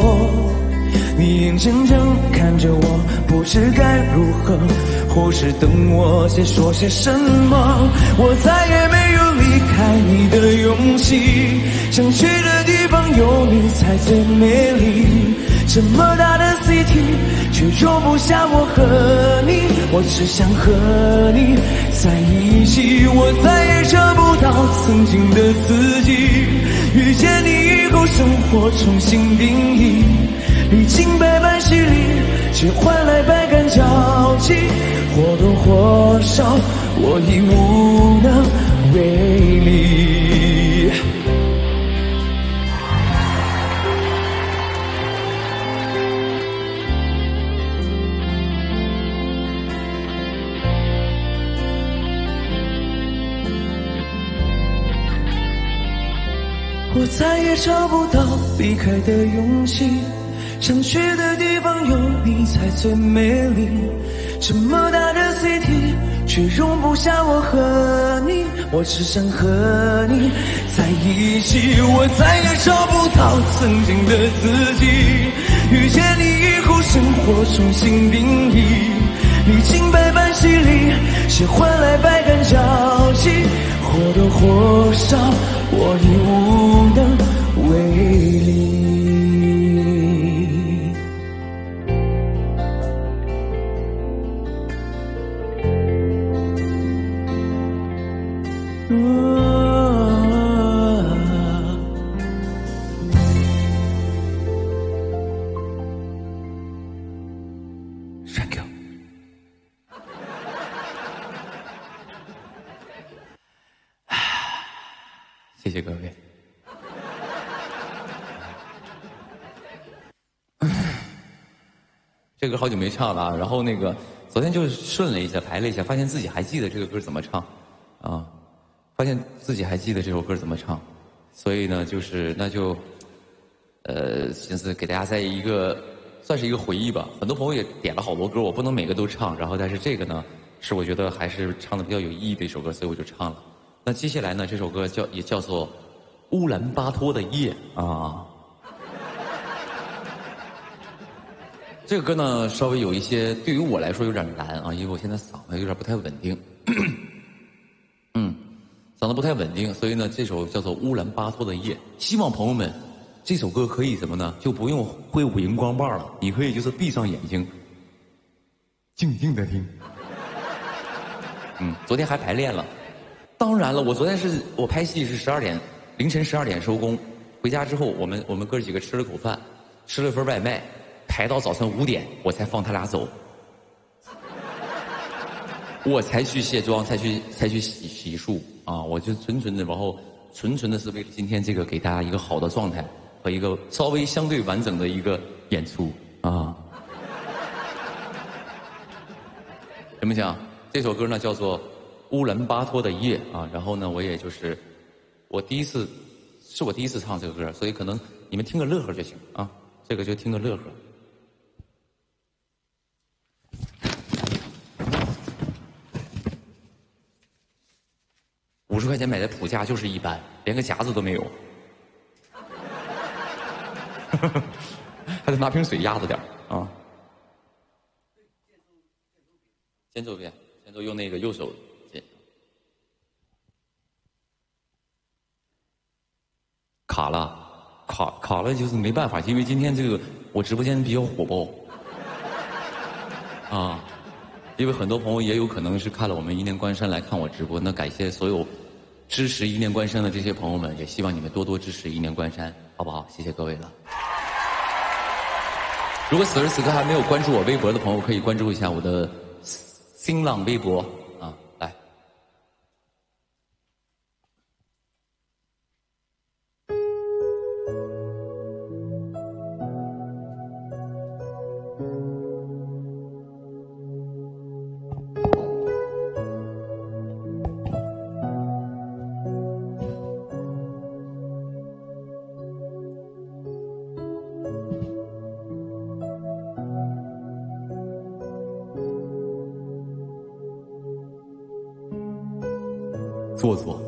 你眼睁睁看着我，不知该如何，或是等我先说些什么，我再也没离开你的勇气。想去的地方有你才最美丽，这么大的 city 却容不下我和你，我只想和你在一起，我再也找不到曾经的自己。遇见你以后，生活重新定义，历经百般洗礼，却换来百感交集，或多或少，我已无能为力。我再也找不到离开的勇气，想去的地方有你才最美丽。这么大的 city，却容不下我和你。我只想和你在一起，我再也找不到曾经的自己。遇见你以后，生活重新定义，历经百般洗礼，却换来百感交集。或多或少，我已无能为力。歌好久没唱了啊，然后那个昨天就顺了一下，排了一下，发现自己还记得这个歌怎么唱，啊，发现自己还记得这首歌怎么唱，所以呢，就是那就，呃，寻思给大家在一个算是一个回忆吧。很多朋友也点了好多歌，我不能每个都唱，然后但是这个呢，是我觉得还是唱的比较有意义的一首歌，所以我就唱了。那接下来呢，这首歌叫也叫做《乌兰巴托的夜》啊。这个歌呢，稍微有一些，对于我来说有点难啊，因为我现在嗓子有点不太稳定。*coughs* 嗯，嗓子不太稳定，所以呢，这首叫做《乌兰巴托的夜》。希望朋友们，这首歌可以什么呢？就不用挥舞荧光棒了，你可以就是闭上眼睛，静静的听。嗯，昨天还排练了。当然了，我昨天是我拍戏是十二点凌晨十二点收工，回家之后我们我们哥几个吃了口饭，吃了份外卖，排到早晨五点我才放他俩走，我才去卸妆，才去才去洗洗漱啊！我就纯纯的，然后纯纯的是为了今天这个给大家一个好的状态和一个稍微相对完整的一个演出啊。行不行？这首歌呢叫做。乌兰巴托的夜啊，然后呢，我也就是我第一次，是我第一次唱这个歌，所以可能你们听个乐呵就行啊，这个就听个乐呵。五十块钱买的普价就是一般，连个夹子都没有，*laughs* 还得拿瓶水压着点啊。先奏一遍，先奏用那个右手。卡了，卡卡了，就是没办法，因为今天这个我直播间比较火爆，啊，因为很多朋友也有可能是看了我们一念关山来看我直播，那感谢所有支持一念关山的这些朋友们，也希望你们多多支持一念关山，好不好？谢谢各位了。如果此时此刻还没有关注我微博的朋友，可以关注一下我的新浪微博。做作。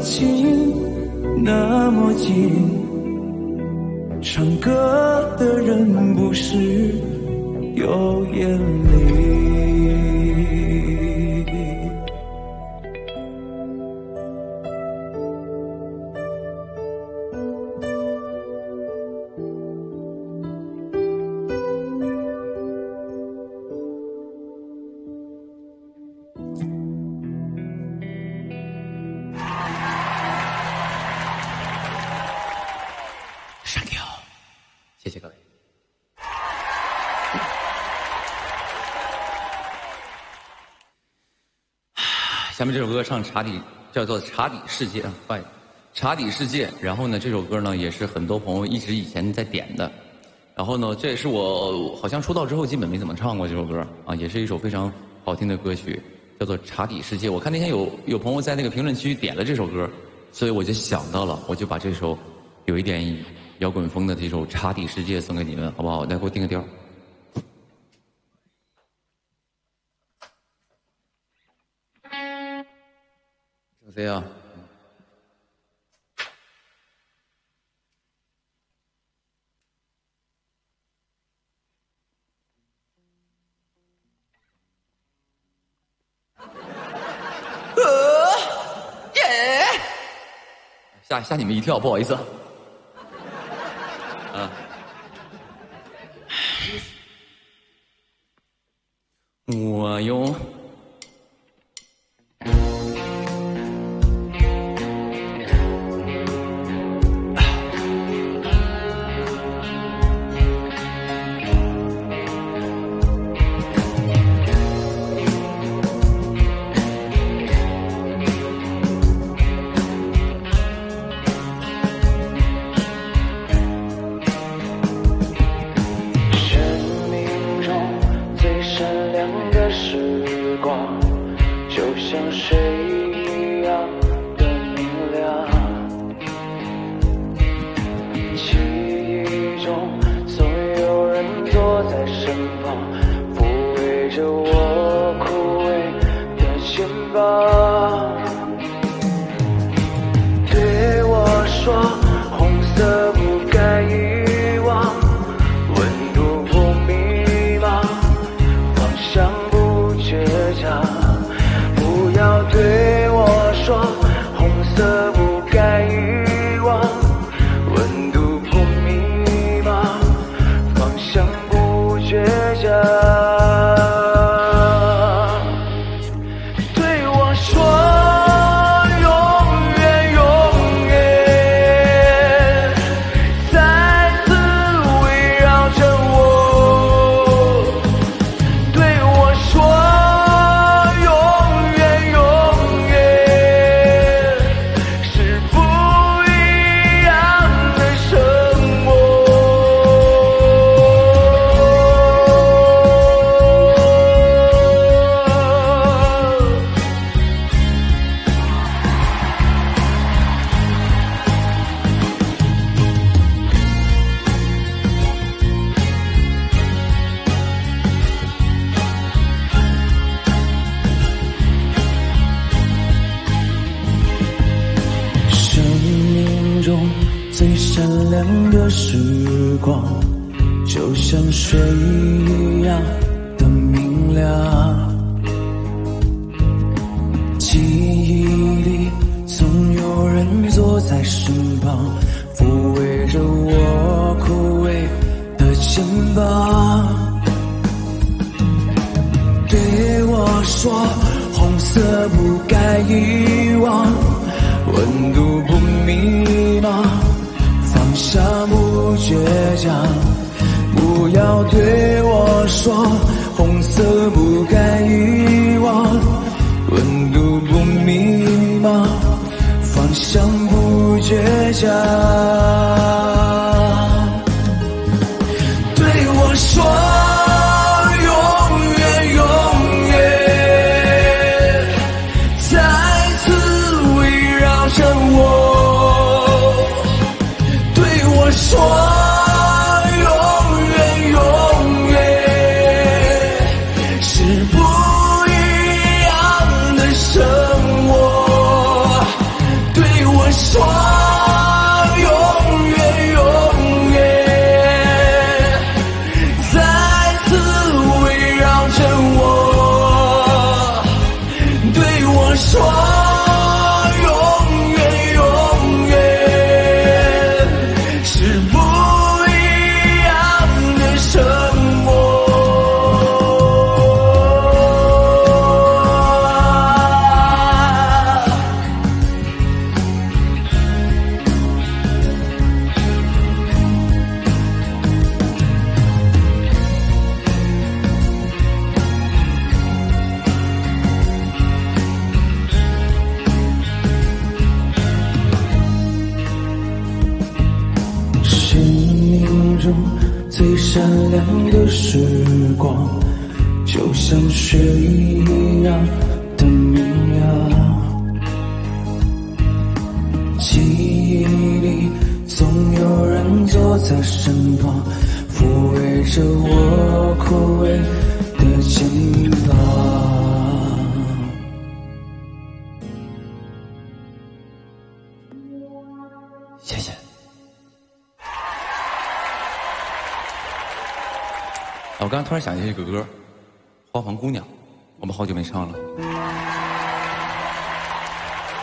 情那么近。唱歌的人不是有眼泪这首歌唱茶底，叫做《茶底世界》啊，《茶底世界》。然后呢，这首歌呢也是很多朋友一直以前在点的。然后呢，这也是我好像出道之后基本没怎么唱过这首歌啊，也是一首非常好听的歌曲，叫做《茶底世界》。我看那天有有朋友在那个评论区点了这首歌，所以我就想到了，我就把这首有一点摇滚风的这首《茶底世界》送给你们，好不好？来，给我定个调。谁啊？呃，耶！吓吓你们一跳，不好意思。啊。我用。下不倔强。不要对我说，红色不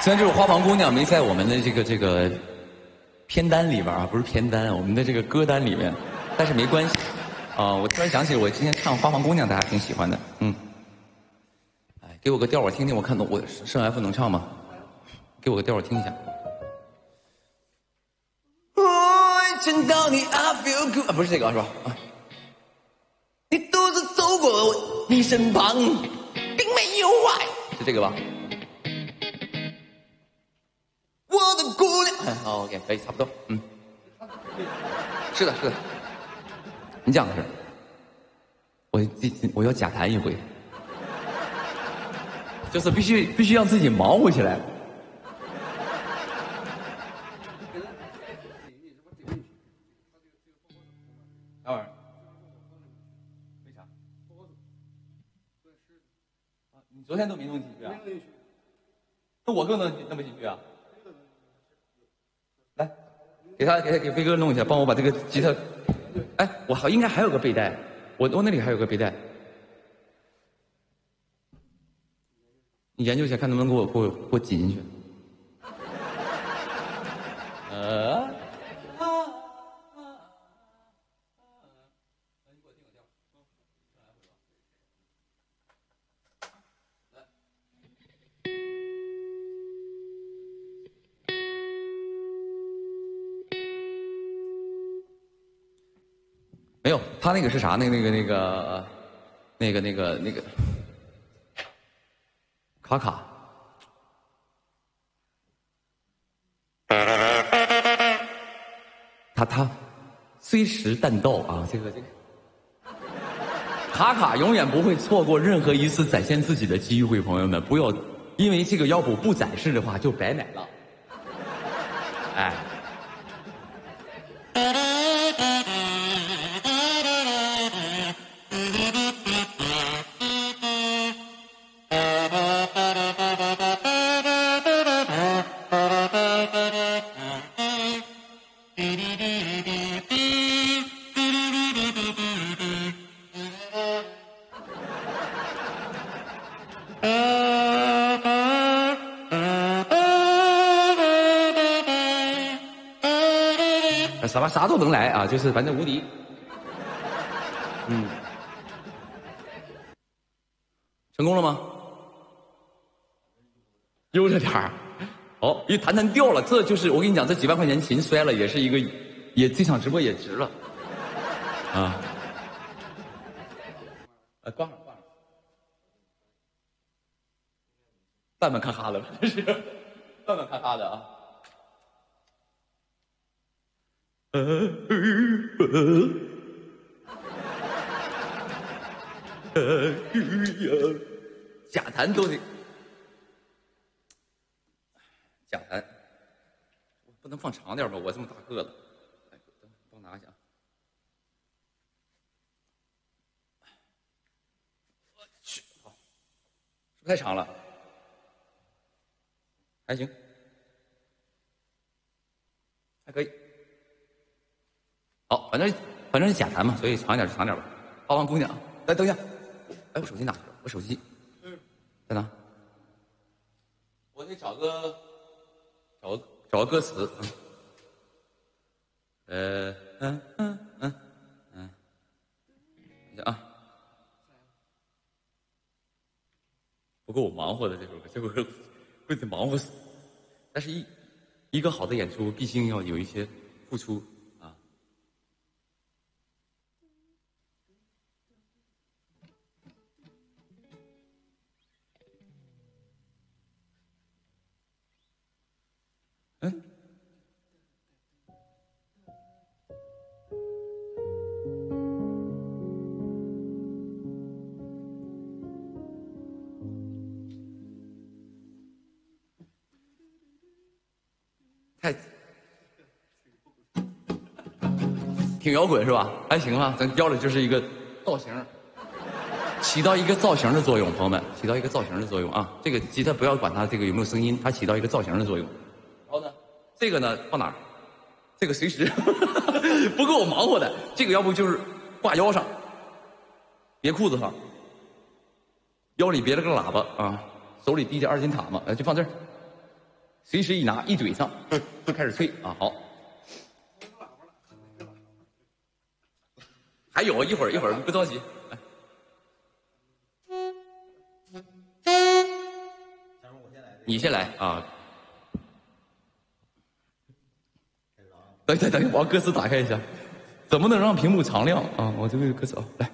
虽然这首《花房姑娘》没在我们的这个这个片单里边啊，不是片单，我们的这个歌单里面，但是没关系。啊，我突然想起，我今天唱《花房姑娘》，大家挺喜欢的，嗯。哎，给我个调我听听，我看懂我升 F 能唱吗？给我个调我听一下。我见到你，I feel good，啊，不是这个是吧？你独自走过我你身旁，并没有坏，是这个吧？我的姑娘，哎好，OK，可以，差不多，嗯，是的，是的，你讲的是，我我要假弹一回，就是必须必须让自己忙活起来。啥玩意儿？为啥？啊，你昨天都没弄进去啊？那我更能弄不进去啊！给他给他给飞哥弄一下，帮我把这个吉他。哎，我好应该还有个背带，我我那里还有个背带。你研究一下，看能不能给我给我给我挤进去。呃。他那个是啥？那个那个那个那个那个那个卡卡。他他虽时但到啊，这个这个卡卡永远不会错过任何一次展现自己的机会，朋友们不要因为这个腰鼓不展示的话就白买了，哎。啥啥都能来啊，就是反正无敌。嗯，成功了吗？悠着点儿。好，一弹弹掉了，这就是我跟你讲，这几万块钱琴摔了也是一个，也这场直播也值了。啊。呃，挂了挂了。半半咔咔的，这 *laughs* 是半半咔咔的啊。呃，假弹都得，假弹，不能放长点吧？我这么大个子，来，帮我拿一下。我去，好，是不是太长了？还行，还可以。好，反正反正是假弹嘛，所以长一点就长点吧。花王姑娘，来等一下，哎，我手机哪去了？我手机，在哪？我得找个找个找个歌词。呃，嗯嗯嗯嗯，等一下啊，不够我忙活的这首歌，这首歌会得忙活死。但是，一一个好的演出，毕竟要有一些付出。摇滚是吧？还行啊，咱腰里就是一个造型，起到一个造型的作用，朋友们，起到一个造型的作用啊。这个吉他不要管它这个有没有声音，它起到一个造型的作用。然后呢，这个呢放哪儿？这个随时 *laughs* 不够我忙活的，这个要不就是挂腰上，别裤子上，腰里别了个喇叭啊，手里提着二斤塔嘛，就放这儿。随时一拿一怼上，就开始吹啊！好，还有一会儿一会儿 *laughs* 别着急，你先来啊！等等等，我把歌词打开一下，怎么能让屏幕常亮啊？我这个歌词啊，来。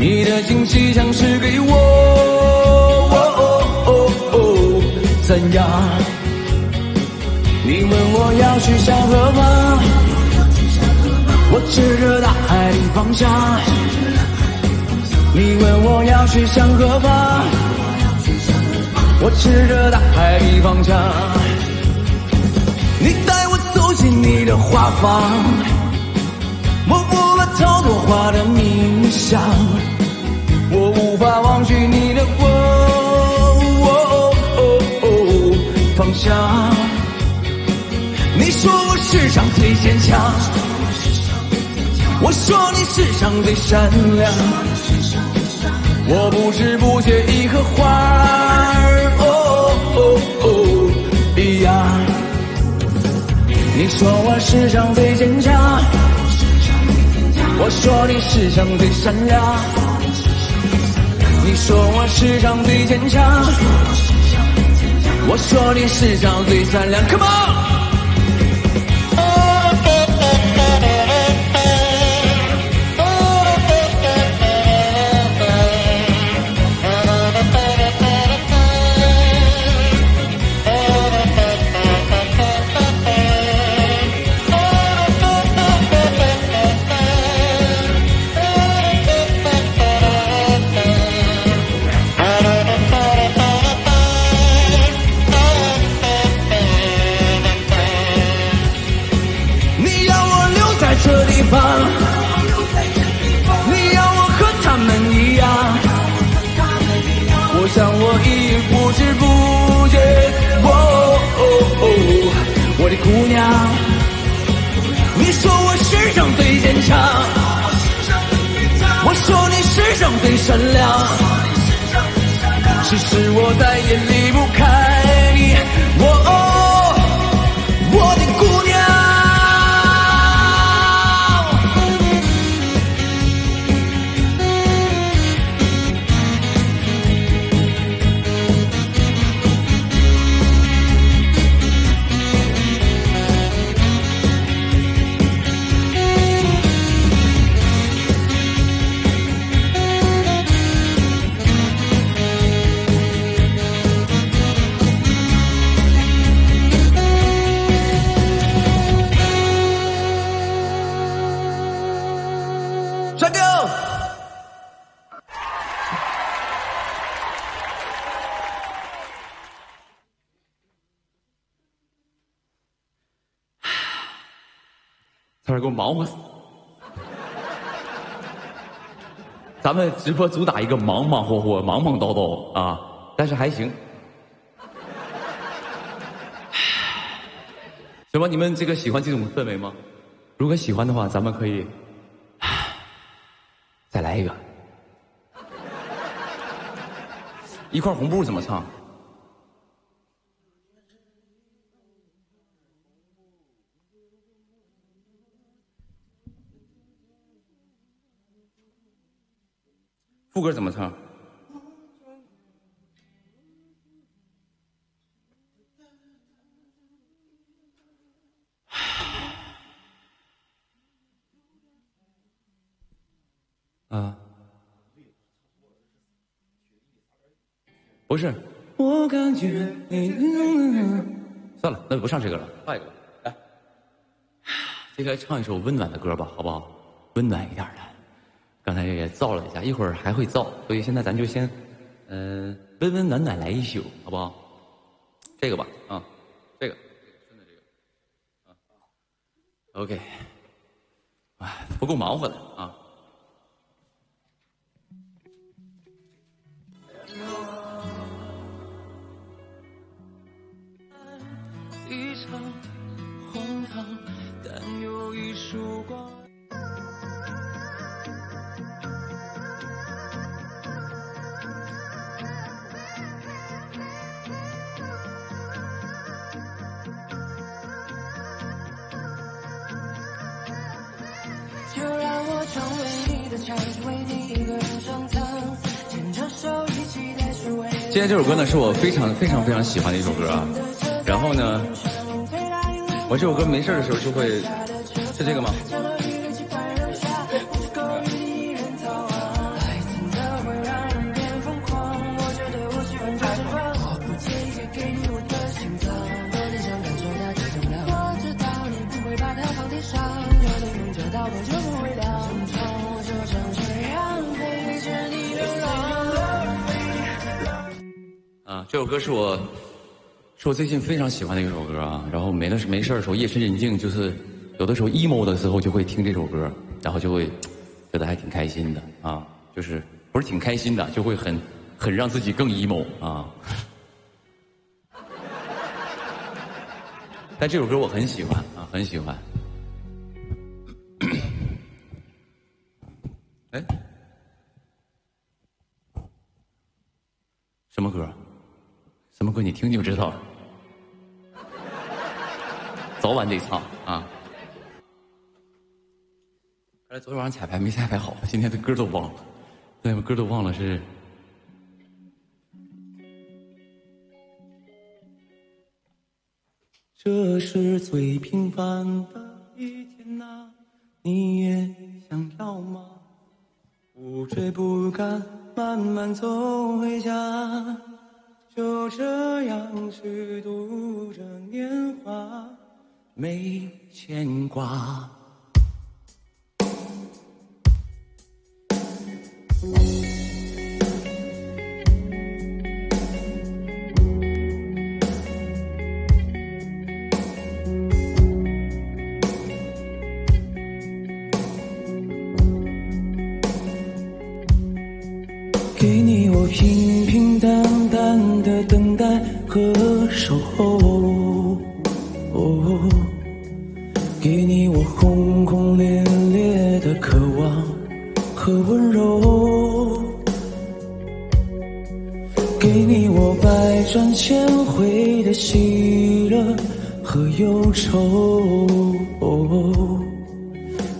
你的惊喜像是给我哦哦哦怎样？你问我要去向何方，我指着大海的方向。你问我要去向何方，我指着大海的方向。你带我走进你的画舫，模糊了超多话的冥想，法忘记你的哦哦哦哦方向。你说我世上最坚强，我说你世上最善良，我不知不觉已和花儿哦哦哦一样。你说我世上最坚强，我说你世上最善良。说我世上最坚强，我说你世上最善良。Come on！原谅，只是我在眼里。直播主打一个忙忙活活、忙忙叨叨啊，但是还行。*sighs* 行吧，你们这个喜欢这种氛围吗？如果喜欢的话，咱们可以 *sighs* 再来一个。一块红布怎么唱？副歌怎么唱？啊，不是，我感觉你。算了，那就不唱这个了，换一个吧。来，接下来唱一首温暖的歌吧，好不好？温暖一点的。刚才也造了一下，一会儿还会造，所以现在咱就先，嗯、温温暖暖来一宿，好不好？这个吧，啊，这个，真的这个，啊，OK，哎，不够忙活的啊。一场荒唐，但有一束光。今天这首歌呢，是我非常非常非常喜欢的一首歌啊。然后呢，我这首歌没事的时候就会，是这个吗？歌是我，是我最近非常喜欢的一首歌啊。然后没的没事的时候，夜深人静，就是有的时候 emo 的时候就会听这首歌，然后就会觉得还挺开心的啊。就是不是挺开心的，就会很很让自己更 emo 啊。但这首歌我很喜欢啊，很喜欢。哎，什么歌？什么歌？你听就知道了。早晚得唱啊！看来昨天晚上彩排没彩排好，今天的歌都忘了，那歌都忘了是。这是最平凡的一天呐，你也想要吗？不追不赶，慢慢走回家，就这样虚度着年华，没牵挂。等待和守候，给你我轰轰烈烈的渴望和温柔，给你我百转千回的喜乐和忧愁，哦，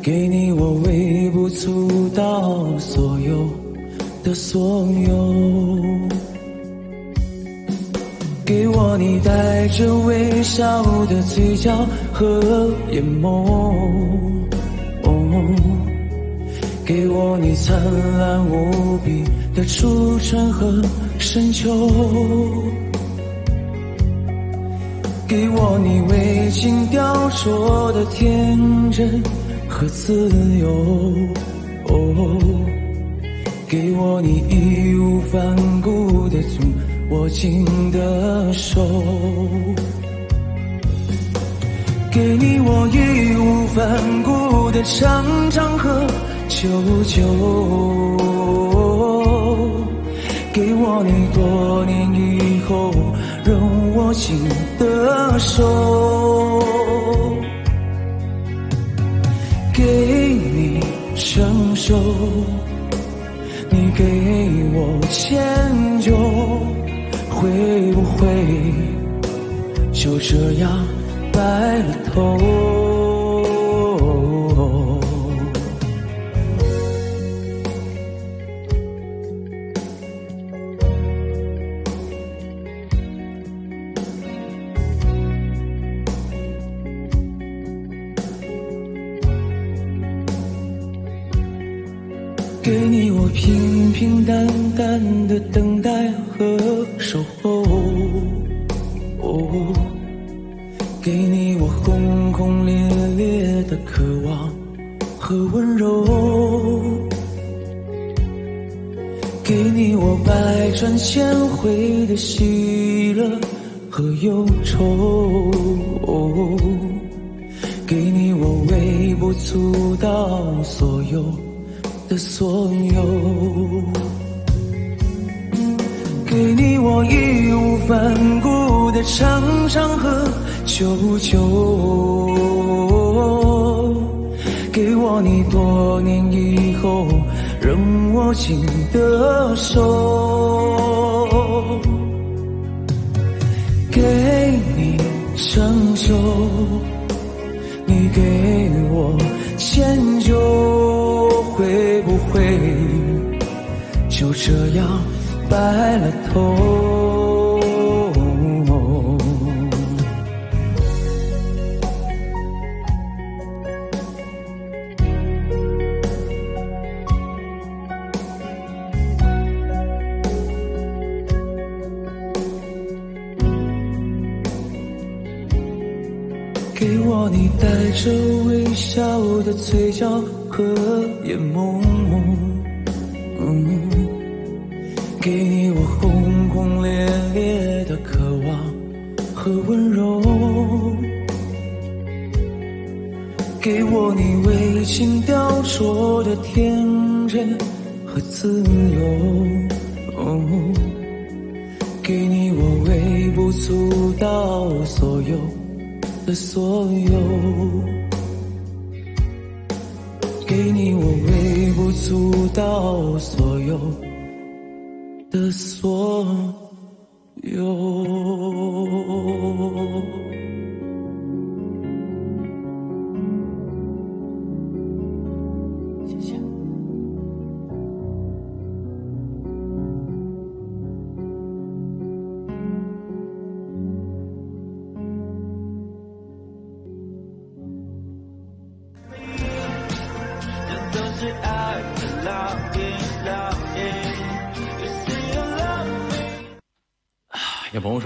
给你我微不足道所有。的所有，给我你带着微笑的嘴角和眼眸，给我你灿烂无比的初春和深秋，给我你未经雕琢的天真和自由。给我你义无反顾的紧握紧的手，给你我义无反顾的长长和久久，给我你多年以后仍握紧的手，给你承受。你给我迁就，会不会就这样白了头？平平淡淡的等待和守候，哦，给你我轰轰烈烈的渴望和温柔，给你我百转千回的喜乐和忧愁，哦，给你我微不足道所有。的所有，给你我义无反顾的长长和久久，给我你多年以后仍握紧的手，给你承受，你给我。迁就，会会就这样白了头？给我你带着微笑的嘴角和眼眸，所有，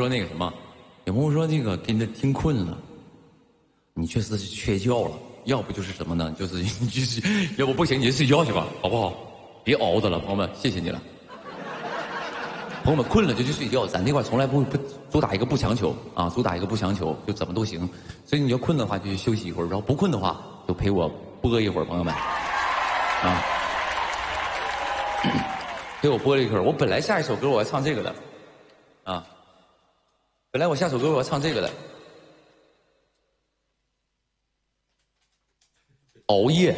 说那个什么，有朋友说那个跟着听困了，你确实是缺觉了，要不就是什么呢？就是你就是，要不不行你就睡觉去吧，好不好？别熬着了，朋友们，谢谢你了。朋友们困了就去睡觉，咱这块从来不不主打一个不强求啊，主打一个不强求，就怎么都行。所以你要困的话就去休息一会儿，然后不困的话就陪我播一会儿，朋友们啊，*coughs* 陪我播一会儿。我本来下一首歌我要唱这个的。本来我下首歌我要唱这个的，熬夜。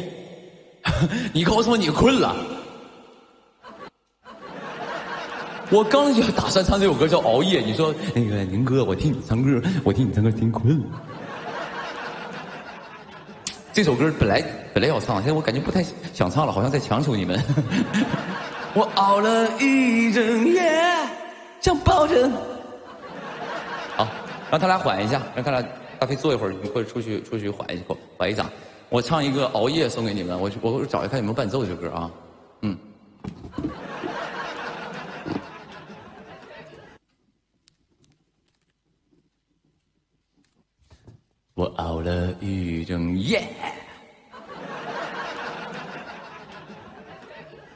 *laughs* 你告诉我你困了，我刚就打算唱这首歌叫《熬夜》，你说那个宁哥，我听你唱歌，我听你唱歌听困了。这首歌本来本来要唱，现在我感觉不太想唱了，好像在强求你们。*laughs* *laughs* 我熬了一整夜，想抱着。让他俩缓一下，让他俩大飞坐一会儿，你或者出去出去缓一缓一掌。我唱一个《熬夜》送给你们，我我找一看有没有伴奏这歌啊，嗯。我熬了一整夜，*laughs*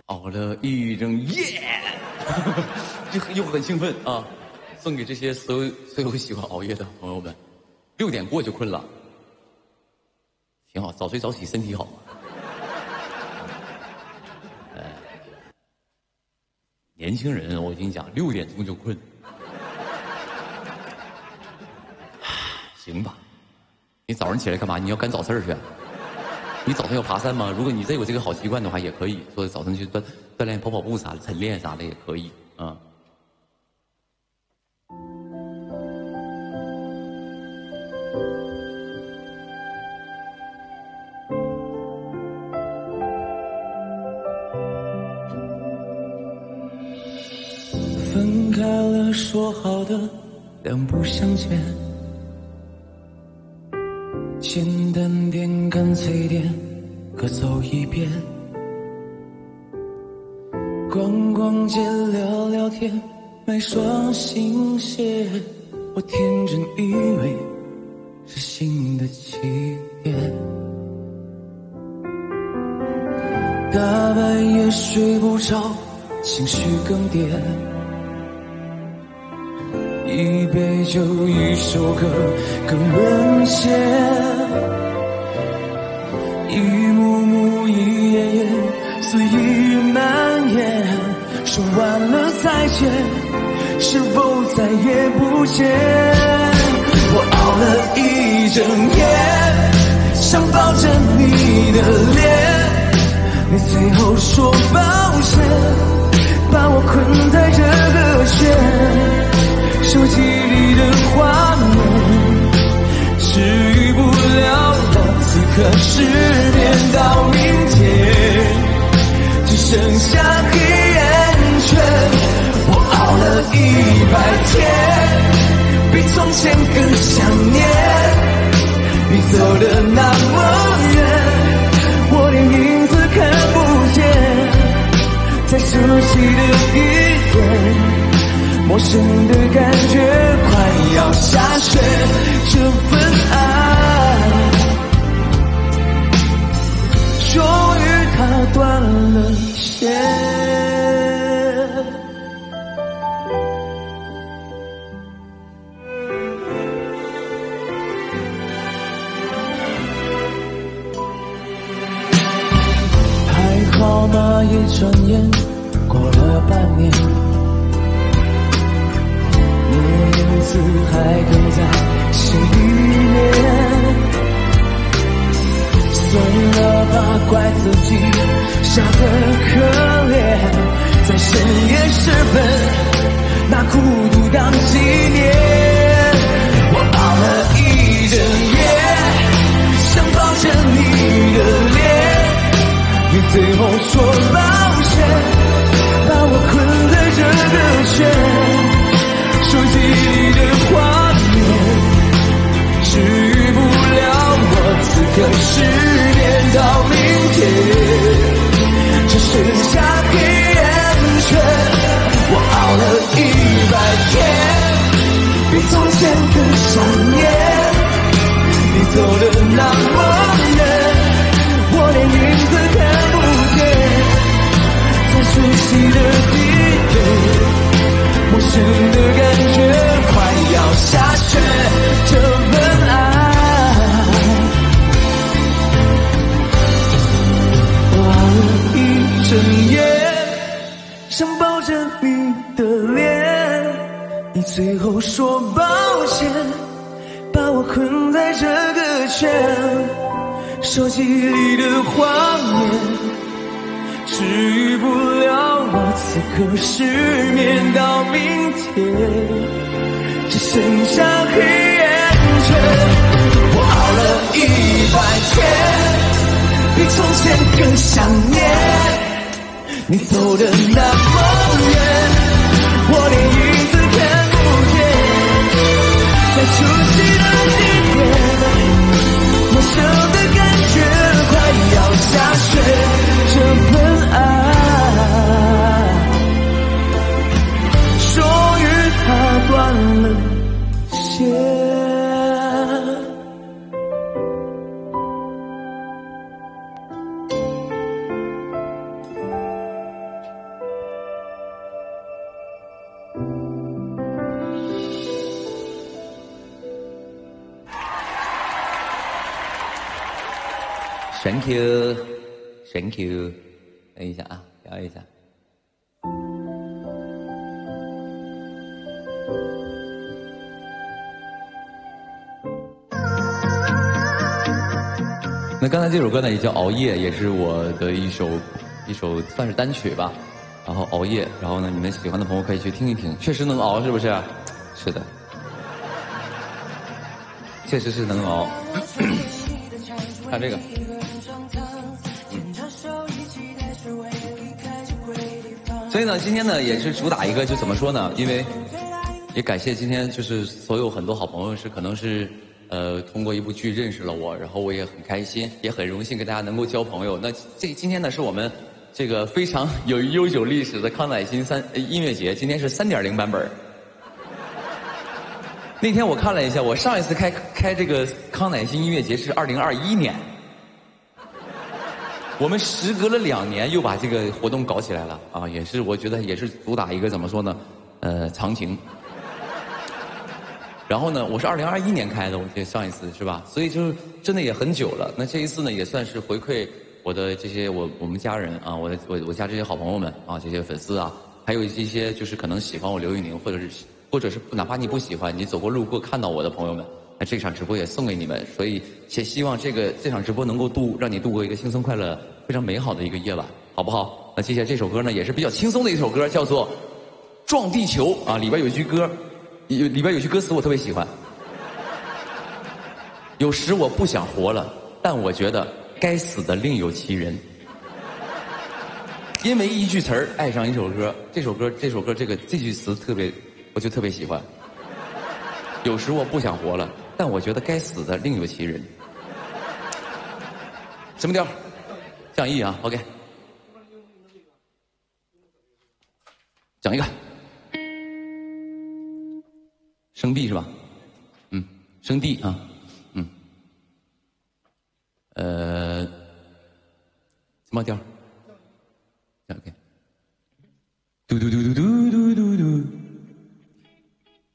熬了一整夜，*laughs* 就又很兴奋啊！送给这些所有 *laughs* 所有喜欢熬夜的朋友们，六点过就困了，挺好，早睡早起身体好。年轻人，我跟你讲，六点钟就困，行吧？你早上起来干嘛？你要干早事去？你早上要爬山吗？如果你真有这个好习惯的话，也可以说早上去锻锻炼、跑跑步啥的、晨练啥的也可以啊。说好的两不相欠，简单点，干脆点，各走一边。逛逛街，聊聊天，买双新鞋，我天真以为是新的起点。大半夜睡不着，情绪更迭。一杯酒，一首歌更沦陷。一幕幕，一页页，随意蔓延。说完了再见，是否再也不见？我熬了一整夜，想抱着你的脸。你最后说抱歉，把我困在这个圈。手机里的画面，治愈不了的此刻失眠。到明天，只剩下黑眼圈。我熬了一百天，比从前更想念。你走的那么远，我连影子看不见，在熟悉的地点，陌生的感觉快要下雪，这份爱，终于它断了线。还好吗？一转眼过了半年，的影子还跟在心里面。算了吧，怪自己傻得可怜，在深夜时分拿孤独当纪念。我熬了一整夜，想抱着你的脸。你最后说抱歉，把我困在这个圈，手机里的画面治愈不了我此刻失眠到明天，只剩下黑眼圈。我熬了一百天，比从前更想念。你走的那么远，点，陌生的感觉快要下雪，这份爱，我熬了一整夜，想抱着你的脸，你最后说抱歉。把我困在这个圈，手机里的画面此刻失眠到明天，只剩下黑眼圈。我熬了一百天，比从前更想念。你走的那么远，我连影子看不见。在熟悉的地点，陌生的 you，Thank you，等一下啊，调一下。那刚才这首歌呢，也叫《熬夜》，也是我的一首一首算是单曲吧。然后熬夜，然后呢，你们喜欢的朋友可以去听一听，确实能熬，是不是？是的，确实是能熬。*coughs* 看这个，所以呢，今天呢也是主打一个，就怎么说呢？因为 *laughs* 也感谢今天就是所有很多好朋友是可能是呃通过一部剧认识了我，然后我也很开心，也很荣幸跟大家能够交朋友。那这今天呢是我们这个非常有悠久历史的康乃馨三音乐节，今天是三点零版本。*laughs* 那天我看了一下，我上一次开开这个康乃馨音乐节是二零二一年，我们时隔了两年又把这个活动搞起来了啊，也是我觉得也是主打一个怎么说呢，呃，长情。*laughs* 然后呢，我是二零二一年开的，我记得上一次是吧？所以就是真的也很久了。那这一次呢，也算是回馈我的这些我我们家人啊，我的我我家这些好朋友们啊，这些粉丝啊，还有一些就是可能喜欢我刘宇宁，或者是或者是哪怕你不喜欢，你走过路过看到我的朋友们，那这场直播也送给你们。所以且希望这个这场直播能够度让你度过一个轻松快乐、非常美好的一个夜晚，好不好？那接下来这首歌呢，也是比较轻松的一首歌，叫做《撞地球》啊，里边有一句歌，有里边有句歌词我特别喜欢。有时我不想活了，但我觉得该死的另有其人。因为一句词儿爱上一首歌，这首歌这首歌这个这句词特别，我就特别喜欢。有时我不想活了，但我觉得该死的另有其人。什么调？降 E 啊，OK。讲一个，升 D 是吧？嗯，升 D 啊，嗯，呃，什么调？OK。嘟嘟嘟嘟嘟嘟嘟嘟。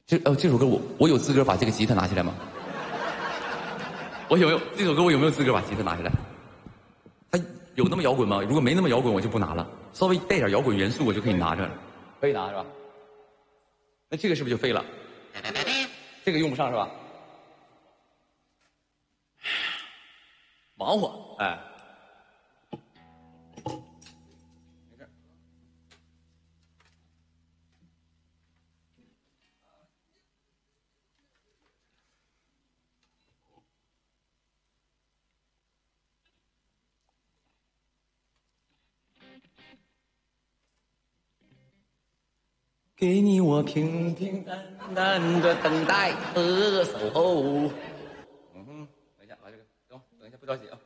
这呃，这首歌我我有资格把这个吉他拿起来吗？我有没有这首歌我有没有资格把吉他拿起来？它有那么摇滚吗？如果没那么摇滚，我就不拿了。稍微带点摇滚元素，我就可以拿着了。可以拿是吧？那这个是不是就废了？这个用不上是吧？*sighs* 忙活，哎。给你我平平淡淡的等待和守候。嗯哼，等一下，把这个等等一下，不着急啊。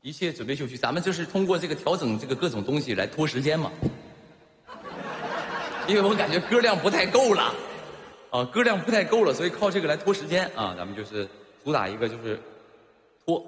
一切准备就绪，咱们就是通过这个调整这个各种东西来拖时间嘛。因为我感觉歌量不太够了，啊，歌量不太够了，所以靠这个来拖时间啊。咱们就是主打一个就是拖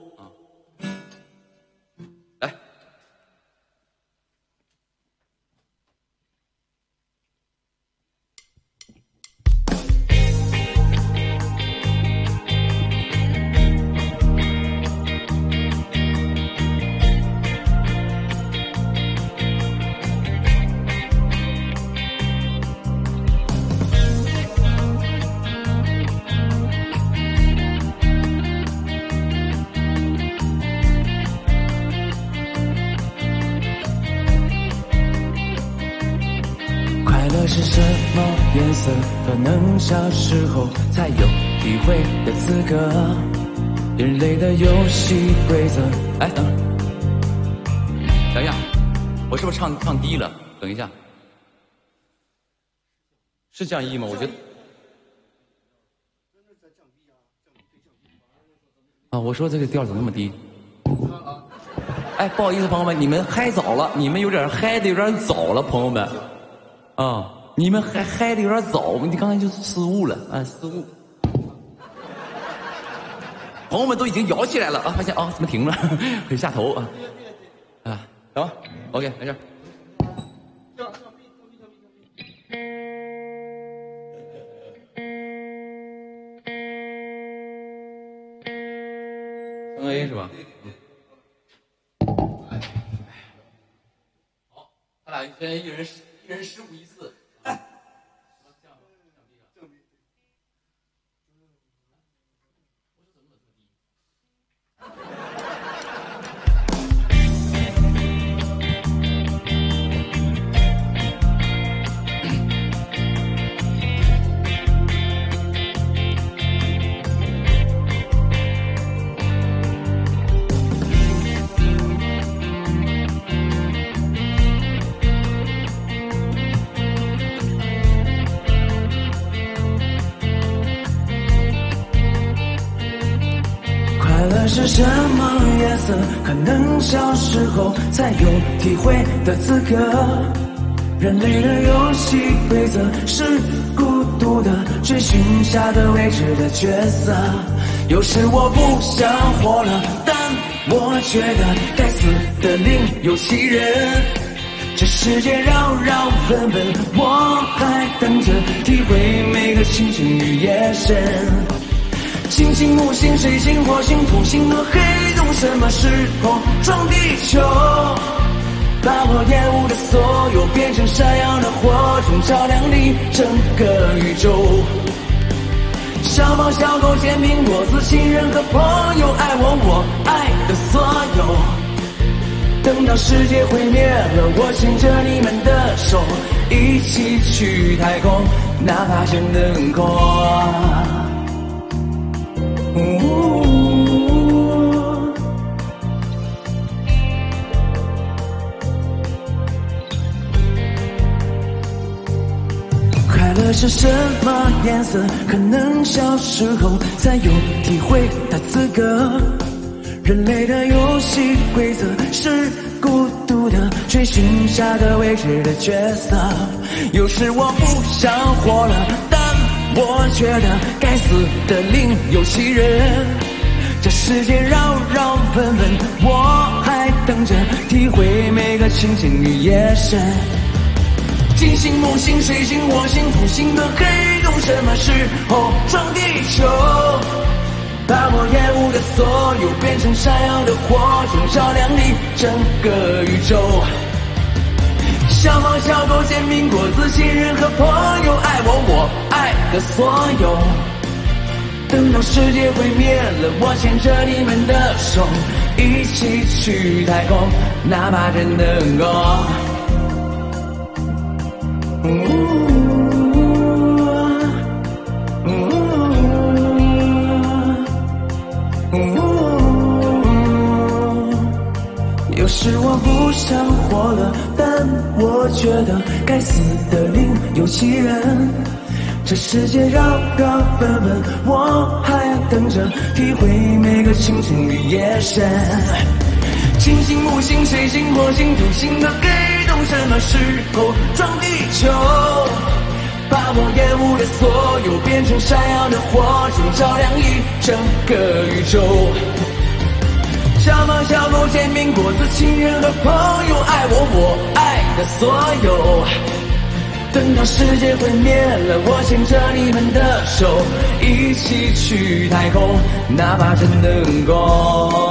能小时候才有体会的资格。人类的游戏规则，哎，等，等一下，我是不是唱唱低了？等一下，是降 E 吗？我觉得。啊，我说这个调怎么那么低？哎，不好意思，朋友们，你们嗨早了，你们有点嗨的有点早了，朋友们，啊，你们嗨嗨的有点早，你刚才就失误了，啊，失误。朋友们都已经摇起来了啊！发现啊，怎么停了？*laughs* 可以下头啊！啊，行吧，OK，没事。升 A 是吧？嗯。好，他俩现在一人一人失误一次。是什么颜色？可能小时候才有体会的资格。人类的游戏规则是孤独的追寻下个未知的角色。有时我不想活了，但我觉得该死的另有其人。这世界绕绕纷纷，我还等着体会每个清晨与夜深。金星、木星、水星、火星、土星和黑洞，什么时候撞地球？把我厌恶的所有变成闪耀的火种，照亮你整个宇宙。小猫、小狗、煎饼果子、亲人和朋友，爱我，我爱的所有。等到世界毁灭了，我牵着你们的手，一起去太空，哪怕是灯空。快乐是什么颜色？可能小时候才有体会的资格。人类的游戏规则是孤独的，追寻下个未知的角色。有时我不想活了。我觉得该死的另有其人。这世界绕绕纷纷，我还等着体会每个清醒与夜深。金星、木星、水星、火星、土星的黑洞，什么时候撞地球？把我厌恶的所有变成闪耀的火种，照亮你整个宇宙。小猫、小狗、煎饼果子、亲人和朋友，爱我，我爱的所有。等到世界毁灭了，我牵着你们的手，一起去太空，哪怕真能够。的另有其人。这世界绕绕纷纷，我还等着体会每个清晨与夜深。金星、木星、水星、火星、土星的黑洞，什么时候撞地球？把我厌恶的所有变成闪耀的火种，照亮一整个宇宙。小猫、小狗、煎饼果子、亲人和朋友，爱我，我爱的所有。等到世界毁灭了，我牵着你们的手，一起去太空，哪怕真能够。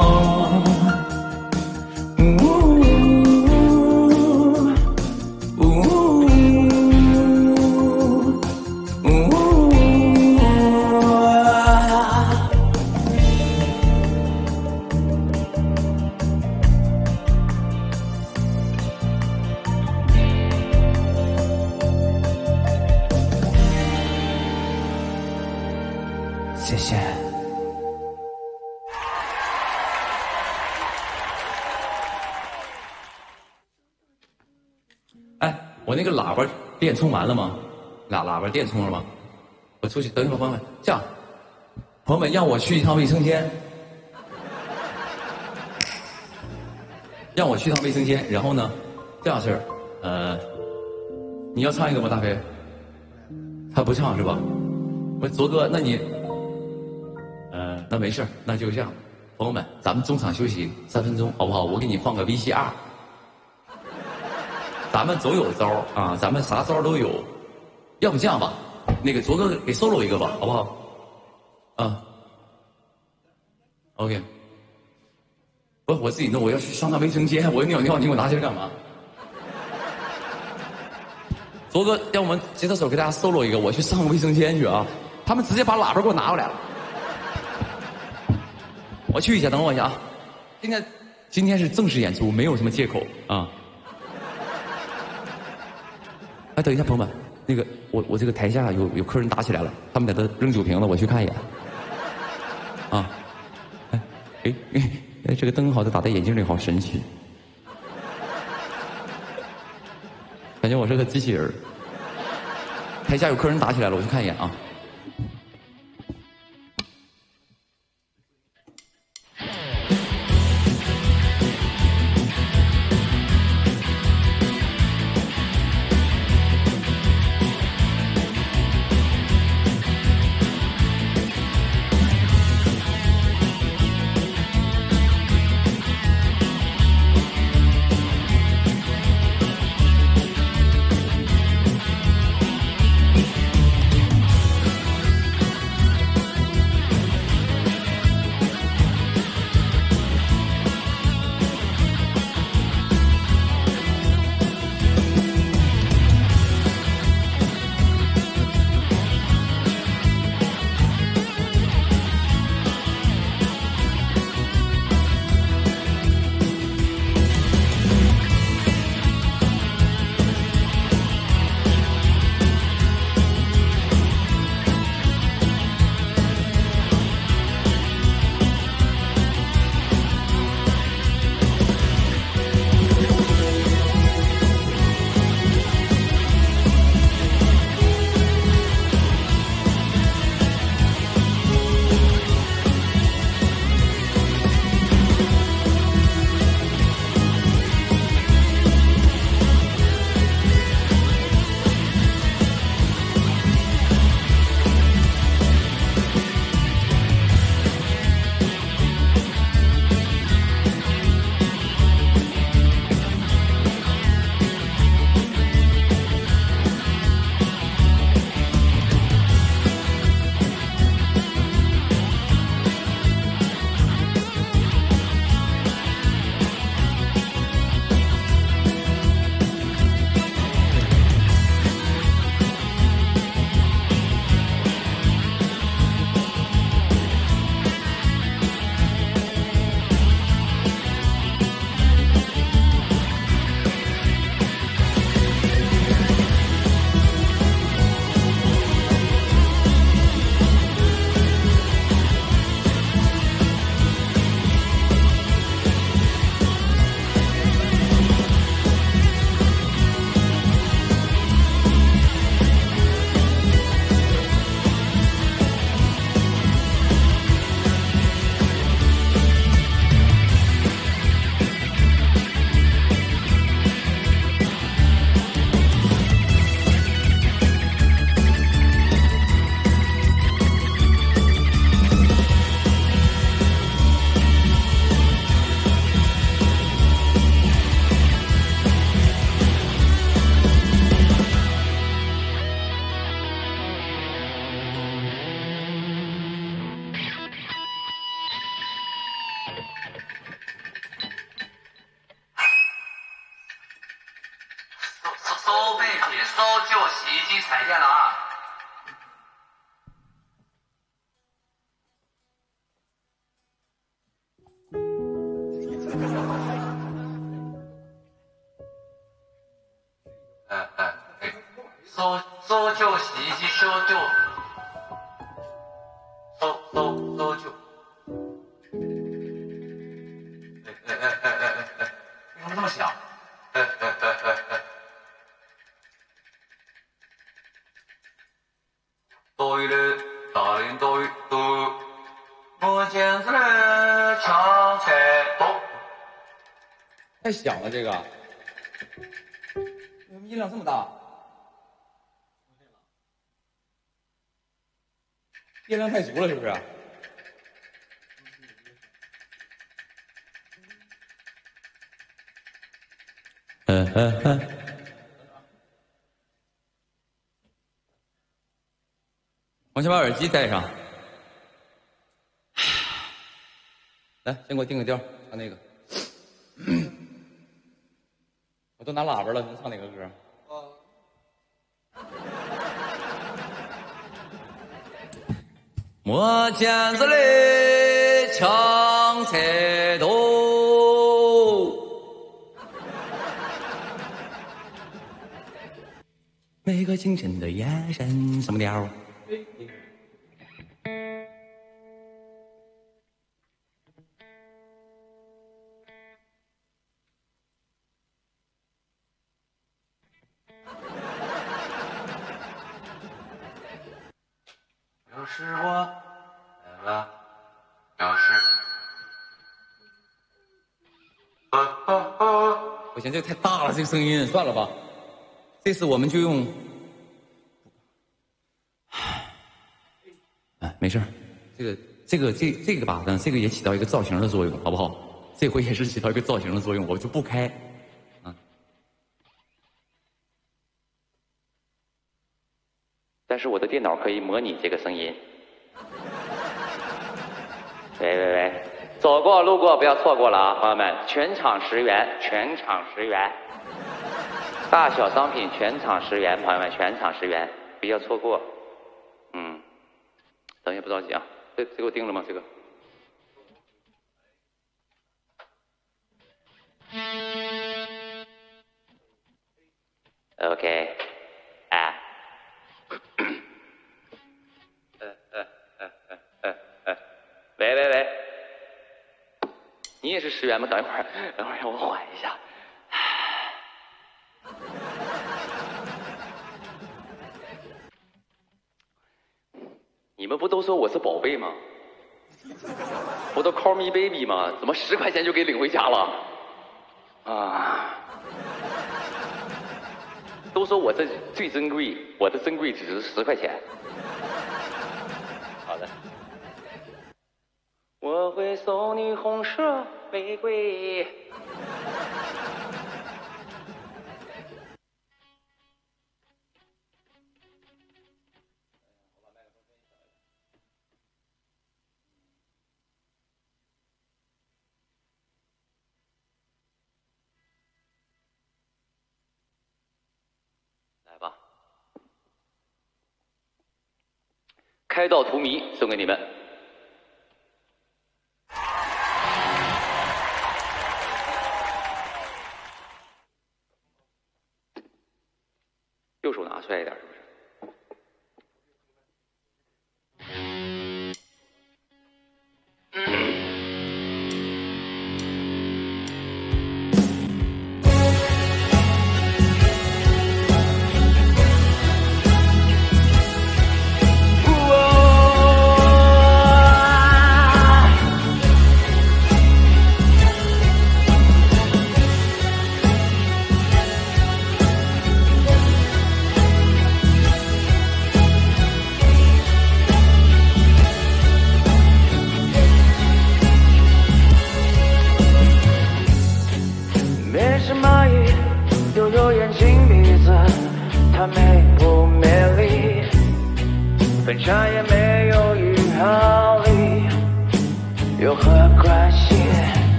充完了吗？喇喇叭电充了吗？我出去等一会儿，朋友们，这样，朋友们让我去一趟卫生间，让我去趟卫生间，然后呢，这样式儿，呃，你要唱一个吗，大飞？他不唱是吧？我卓哥，那你，呃，那没事那就这样，朋友们，咱们中场休息三分钟，好不好？我给你放个 VCR。咱们总有招啊，咱们啥招都有。要不这样吧，那个卓哥给 solo 一个吧，好不好？啊，OK。不，我自己弄，我要去上趟卫生间，我尿尿，你给我拿起来干嘛？*laughs* 卓哥，让我们吉他手给大家 solo 一个，我去上个卫生间去啊。他们直接把喇叭给我拿过来了。我去一下，等我一下啊。今天今天是正式演出，没有什么借口啊。哎，等一下，朋友们，那个我我这个台下有有客人打起来了，他们在这扔酒瓶子，我去看一眼。啊，哎哎哎，这个灯好像打在眼睛里，好神奇，感觉我是个机器人。台下有客人打起来了，我去看一眼啊。太响了，这个。音量这么大？音量太足了，是不是？嗯嗯嗯。我先把耳机戴上。*sighs* 来，先给我定个调，唱那个。*laughs* 都拿喇叭了，能唱哪个歌？磨剪子嘞，抢菜刀。每个清晨的眼神，什么鸟？这太大了，这个声音，算了吧。这次我们就用，*sighs* 哎，没事这个这个这这个吧，呢，这个也起到一个造型的作用，好不好？这回也是起到一个造型的作用，我就不开，但是我的电脑可以模拟这个声音。喂 *laughs* 喂喂，走过路过不要错过了啊，朋友们，全场十元，全场十元，大小商品全场十元，朋友们全场十元，不要错过。嗯，等一下不着急啊，这这给我定了吗？这个。OK，你也是十元吗？等一会儿，等会儿让我缓一下。你们不都说我是宝贝吗？不都 call me baby 吗？怎么十块钱就给领回家了？啊！都说我这最珍贵，我的珍贵只值十块钱。好的，我会送你红色玫瑰。来吧，开道荼蘼送给你们。出来一点，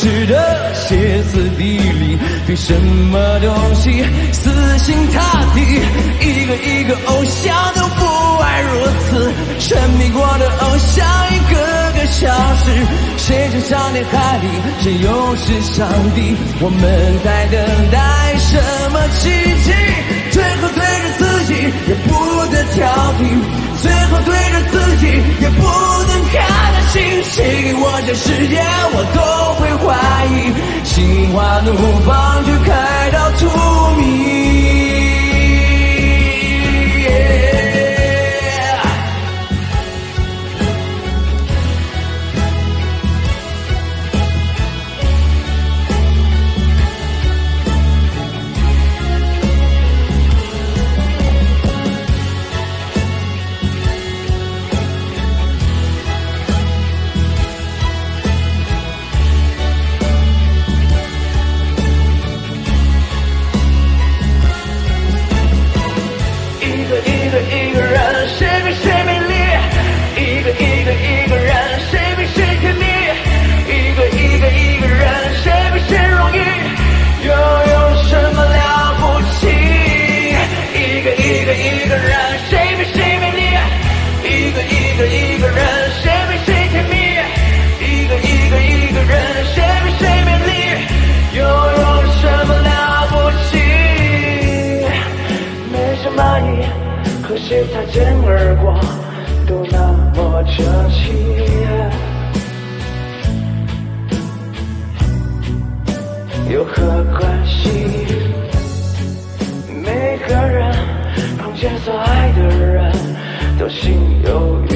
是的，歇斯底里，对什么东西死心塌地，一个一个偶像都不外如此。沉迷过的偶像一个个消失，谁是上天海令，谁又是上帝？我们在等待什么奇迹？最后，对着自。己，也不得挑剔，最后对着自己也不能看得清。谁给我这时间，我都会怀疑，心花怒放就开到荼蘼。肩而过都那么整齐，有何关系？每个人碰见所爱的人都心有余。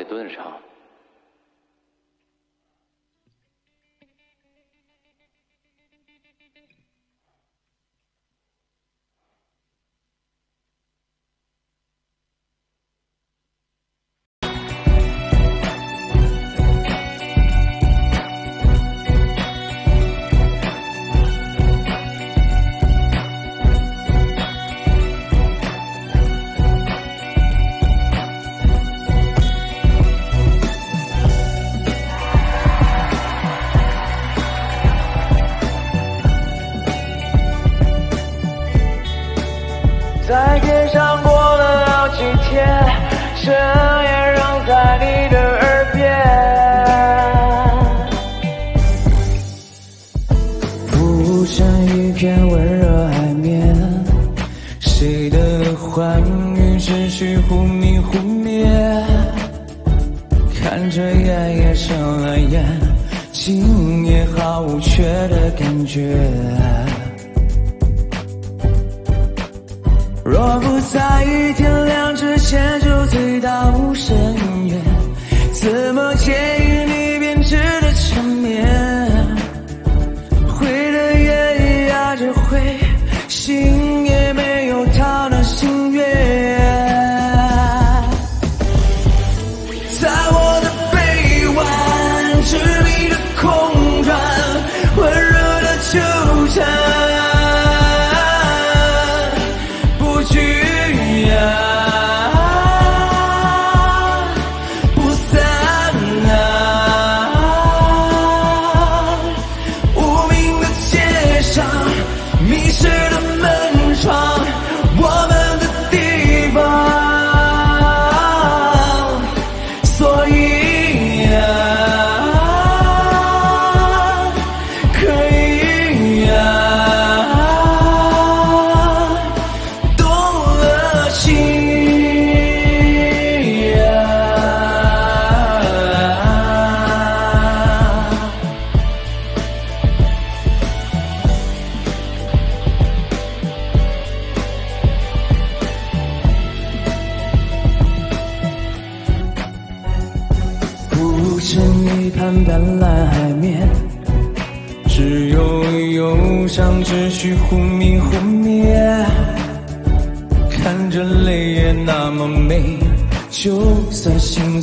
在盾上 dangerous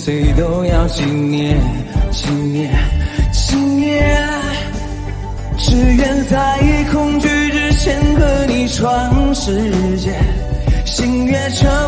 谁都要纪念，纪念，纪念，只愿在恐惧之前和你闯世界，心愿长。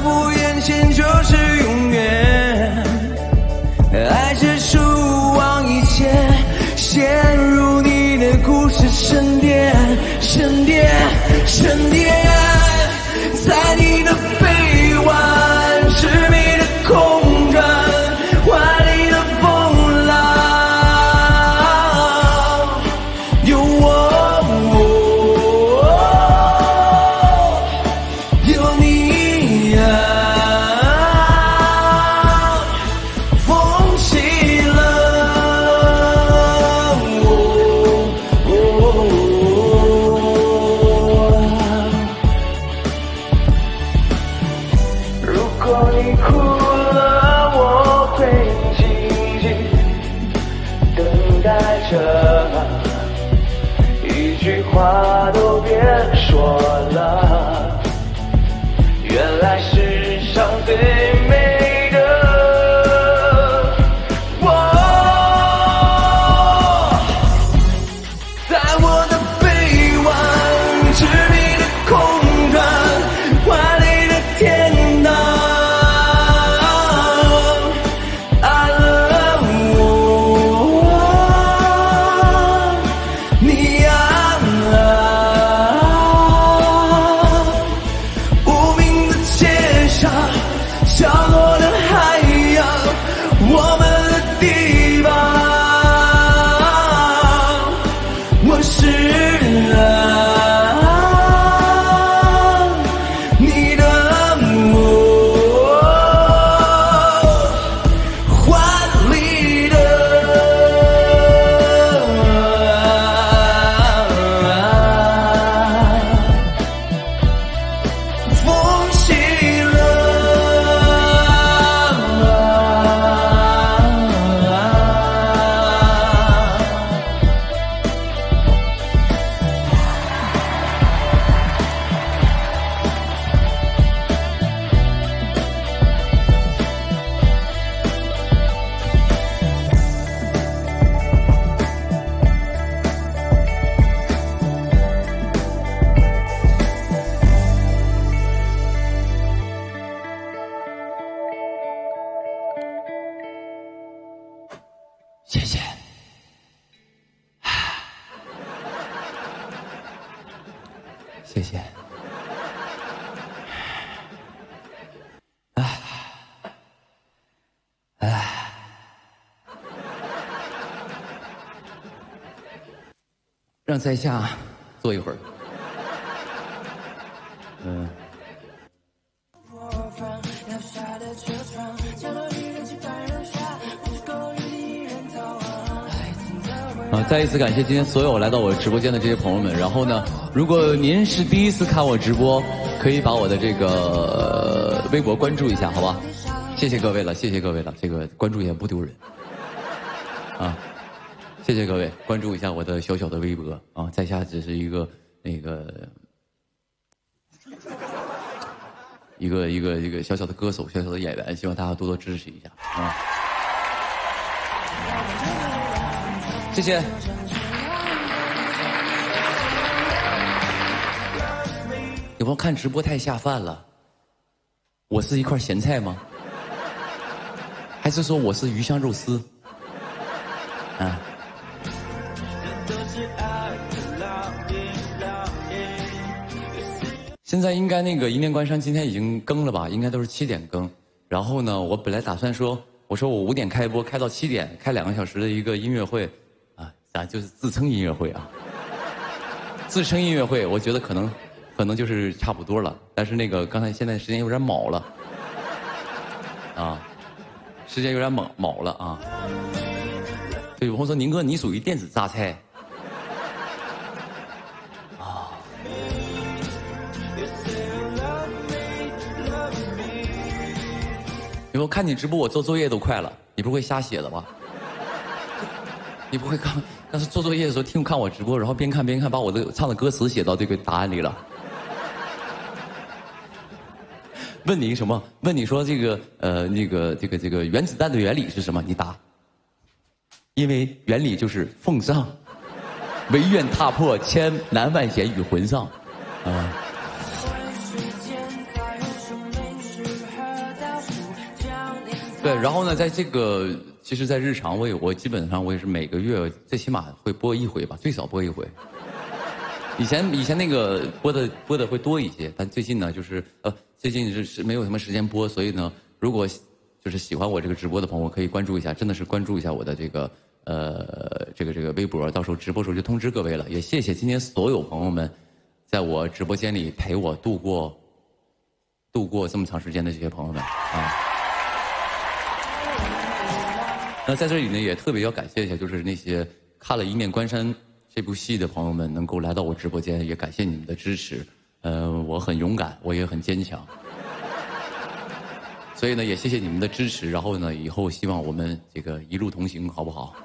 谢谢，谢谢，哎，哎，让在下坐一会儿。再一次感谢今天所有来到我直播间的这些朋友们。然后呢，如果您是第一次看我直播，可以把我的这个微博关注一下，好吧？谢谢各位了，谢谢各位了，这个关注也不丢人。啊，谢谢各位关注一下我的小小的微博啊，在下只是一个那个一个一个一个小小的歌手，小小的演员，希望大家多多支持一下啊。谢谢。有朋友看直播太下饭了，我是一块咸菜吗？还是说我是鱼香肉丝？啊。现在应该那个一念关山今天已经更了吧？应该都是七点更。然后呢，我本来打算说，我说我五点开播，开到七点，开两个小时的一个音乐会。啊，就是自称音乐会啊，自称音乐会，我觉得可能，可能就是差不多了。但是那个刚才现在时间有点卯了，啊，时间有点卯卯了啊。对，有朋友说宁哥你属于电子榨菜，啊，以后看你直播我做作业都快了，你不会瞎写的吧？你不会刚？但是做作业的时候听看我直播，然后边看边看，把我的唱的歌词写到这个答案里了。问你什么？问你说这个呃那个这个这个原子弹的原理是什么？你答。因为原理就是奉上，唯愿踏破千难万险与魂上，啊。对，然后呢，在这个。其实，在日常我也我基本上我也是每个月最起码会播一回吧，最少播一回。以前以前那个播的播的会多一些，但最近呢，就是呃最近是是没有什么时间播，所以呢，如果就是喜欢我这个直播的朋友，可以关注一下，真的是关注一下我的这个呃这个这个微博，到时候直播时候就通知各位了。也谢谢今天所有朋友们，在我直播间里陪我度过度过这么长时间的这些朋友们啊。那在这里呢，也特别要感谢一下，就是那些看了《一念关山》这部戏的朋友们，能够来到我直播间，也感谢你们的支持。呃，我很勇敢，我也很坚强。所以呢，也谢谢你们的支持。然后呢，以后希望我们这个一路同行，好不好？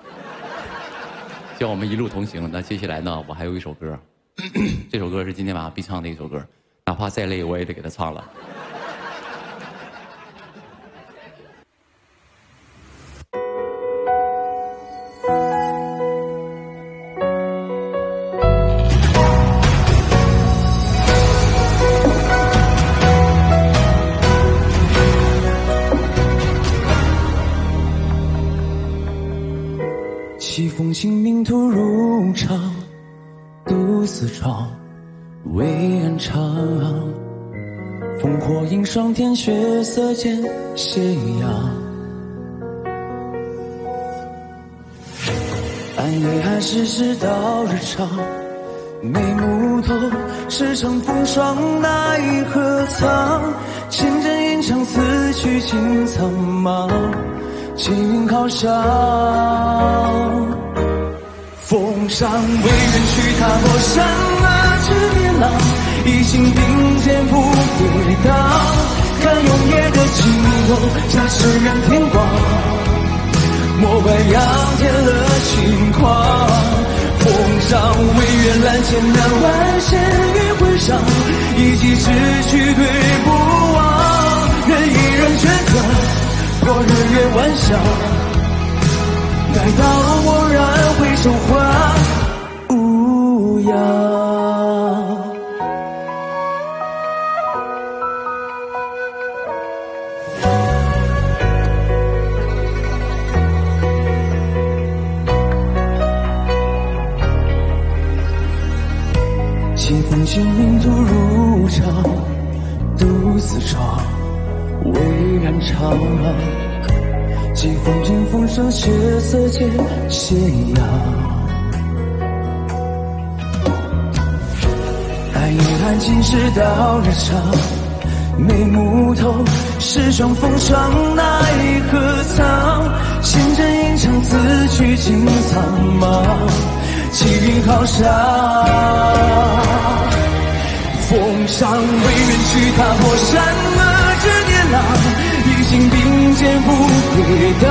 *laughs* 希望我们一路同行。那接下来呢，我还有一首歌，*coughs* 这首歌是今天晚上必唱的一首歌，哪怕再累，我也得给他唱了。心命途如常，独自闯，未岸长。烽火映霜天，血色见斜阳。暗与暗，世事到日长，眉目多，世上风霜奈何藏？千针引枪，此去情苍茫，青云高上。风霜为人去踏破山河之别浪。一心并肩不跌倒，看永夜的尽头，恰是人天光。莫怪仰天了轻狂，风上唯愿揽千难万险与魂伤，一骑之去对不忘，任一人镌刻破日月万象，待到蓦然回首还无恙。心命途如常，独自闯，巍然长安。疾风劲，风霜血色间斜阳。看尽世道日常，眉目头是双风霜，奈何苍？千阵吟唱，此曲尽苍茫，气韵浩沙。风霜未远去，踏破山河之年浪，心并肩不跌倒，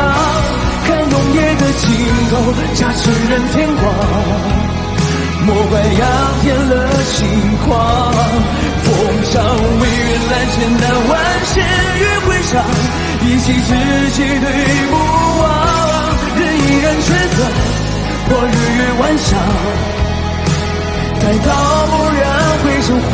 看永夜的尽头，驾驰人天光。莫怪仰天了心狂，风霜未远蓝千难万险与会上，一骑志气对不忘，人依然抉择，或日月万象，待到蓦然回首花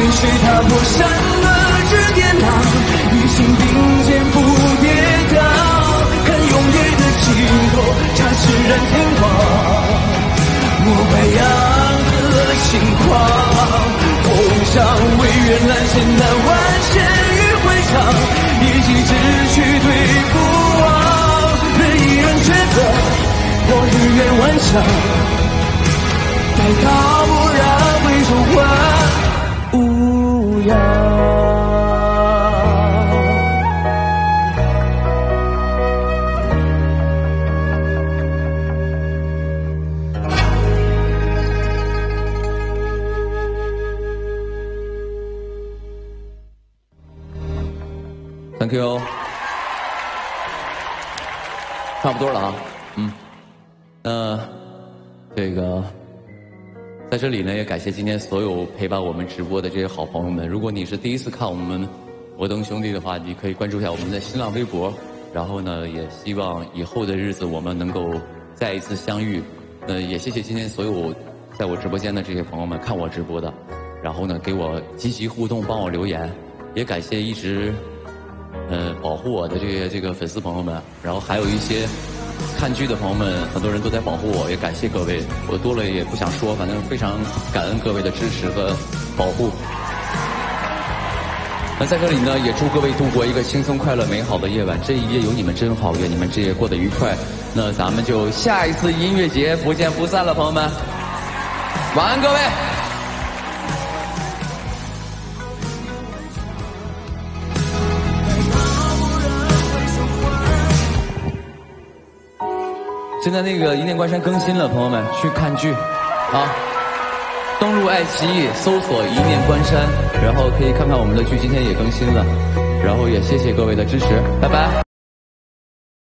未愿水踏破山河之巅浪，与心并肩不跌倒，看永夜的尽头，驾驶燃天光，莫怪阳河心狂。风霜未愿揽千难万险与会场，一骑志趣对不忘，人依然抉择，或日月万象。待到蓦然回首，差不多了啊，嗯，那这个。在这里呢，也感谢今天所有陪伴我们直播的这些好朋友们。如果你是第一次看我们摩登兄弟的话，你可以关注一下我们的新浪微博。然后呢，也希望以后的日子我们能够再一次相遇。呃，也谢谢今天所有在我直播间的这些朋友们看我直播的，然后呢给我积极互动，帮我留言。也感谢一直呃保护我的这些这个粉丝朋友们，然后还有一些。看剧的朋友们，很多人都在保护我，也感谢各位。我多了也不想说，反正非常感恩各位的支持和保护。那在这里呢，也祝各位度过一个轻松、快乐、美好的夜晚。这一夜有你们真好，愿你们这夜过得愉快。那咱们就下一次音乐节不见不散了，朋友们。晚安，各位。现在那个一念关山更新了，朋友们去看剧，啊，登录爱奇艺搜索一念关山，然后可以看看我们的剧，今天也更新了，然后也谢谢各位的支持，拜拜。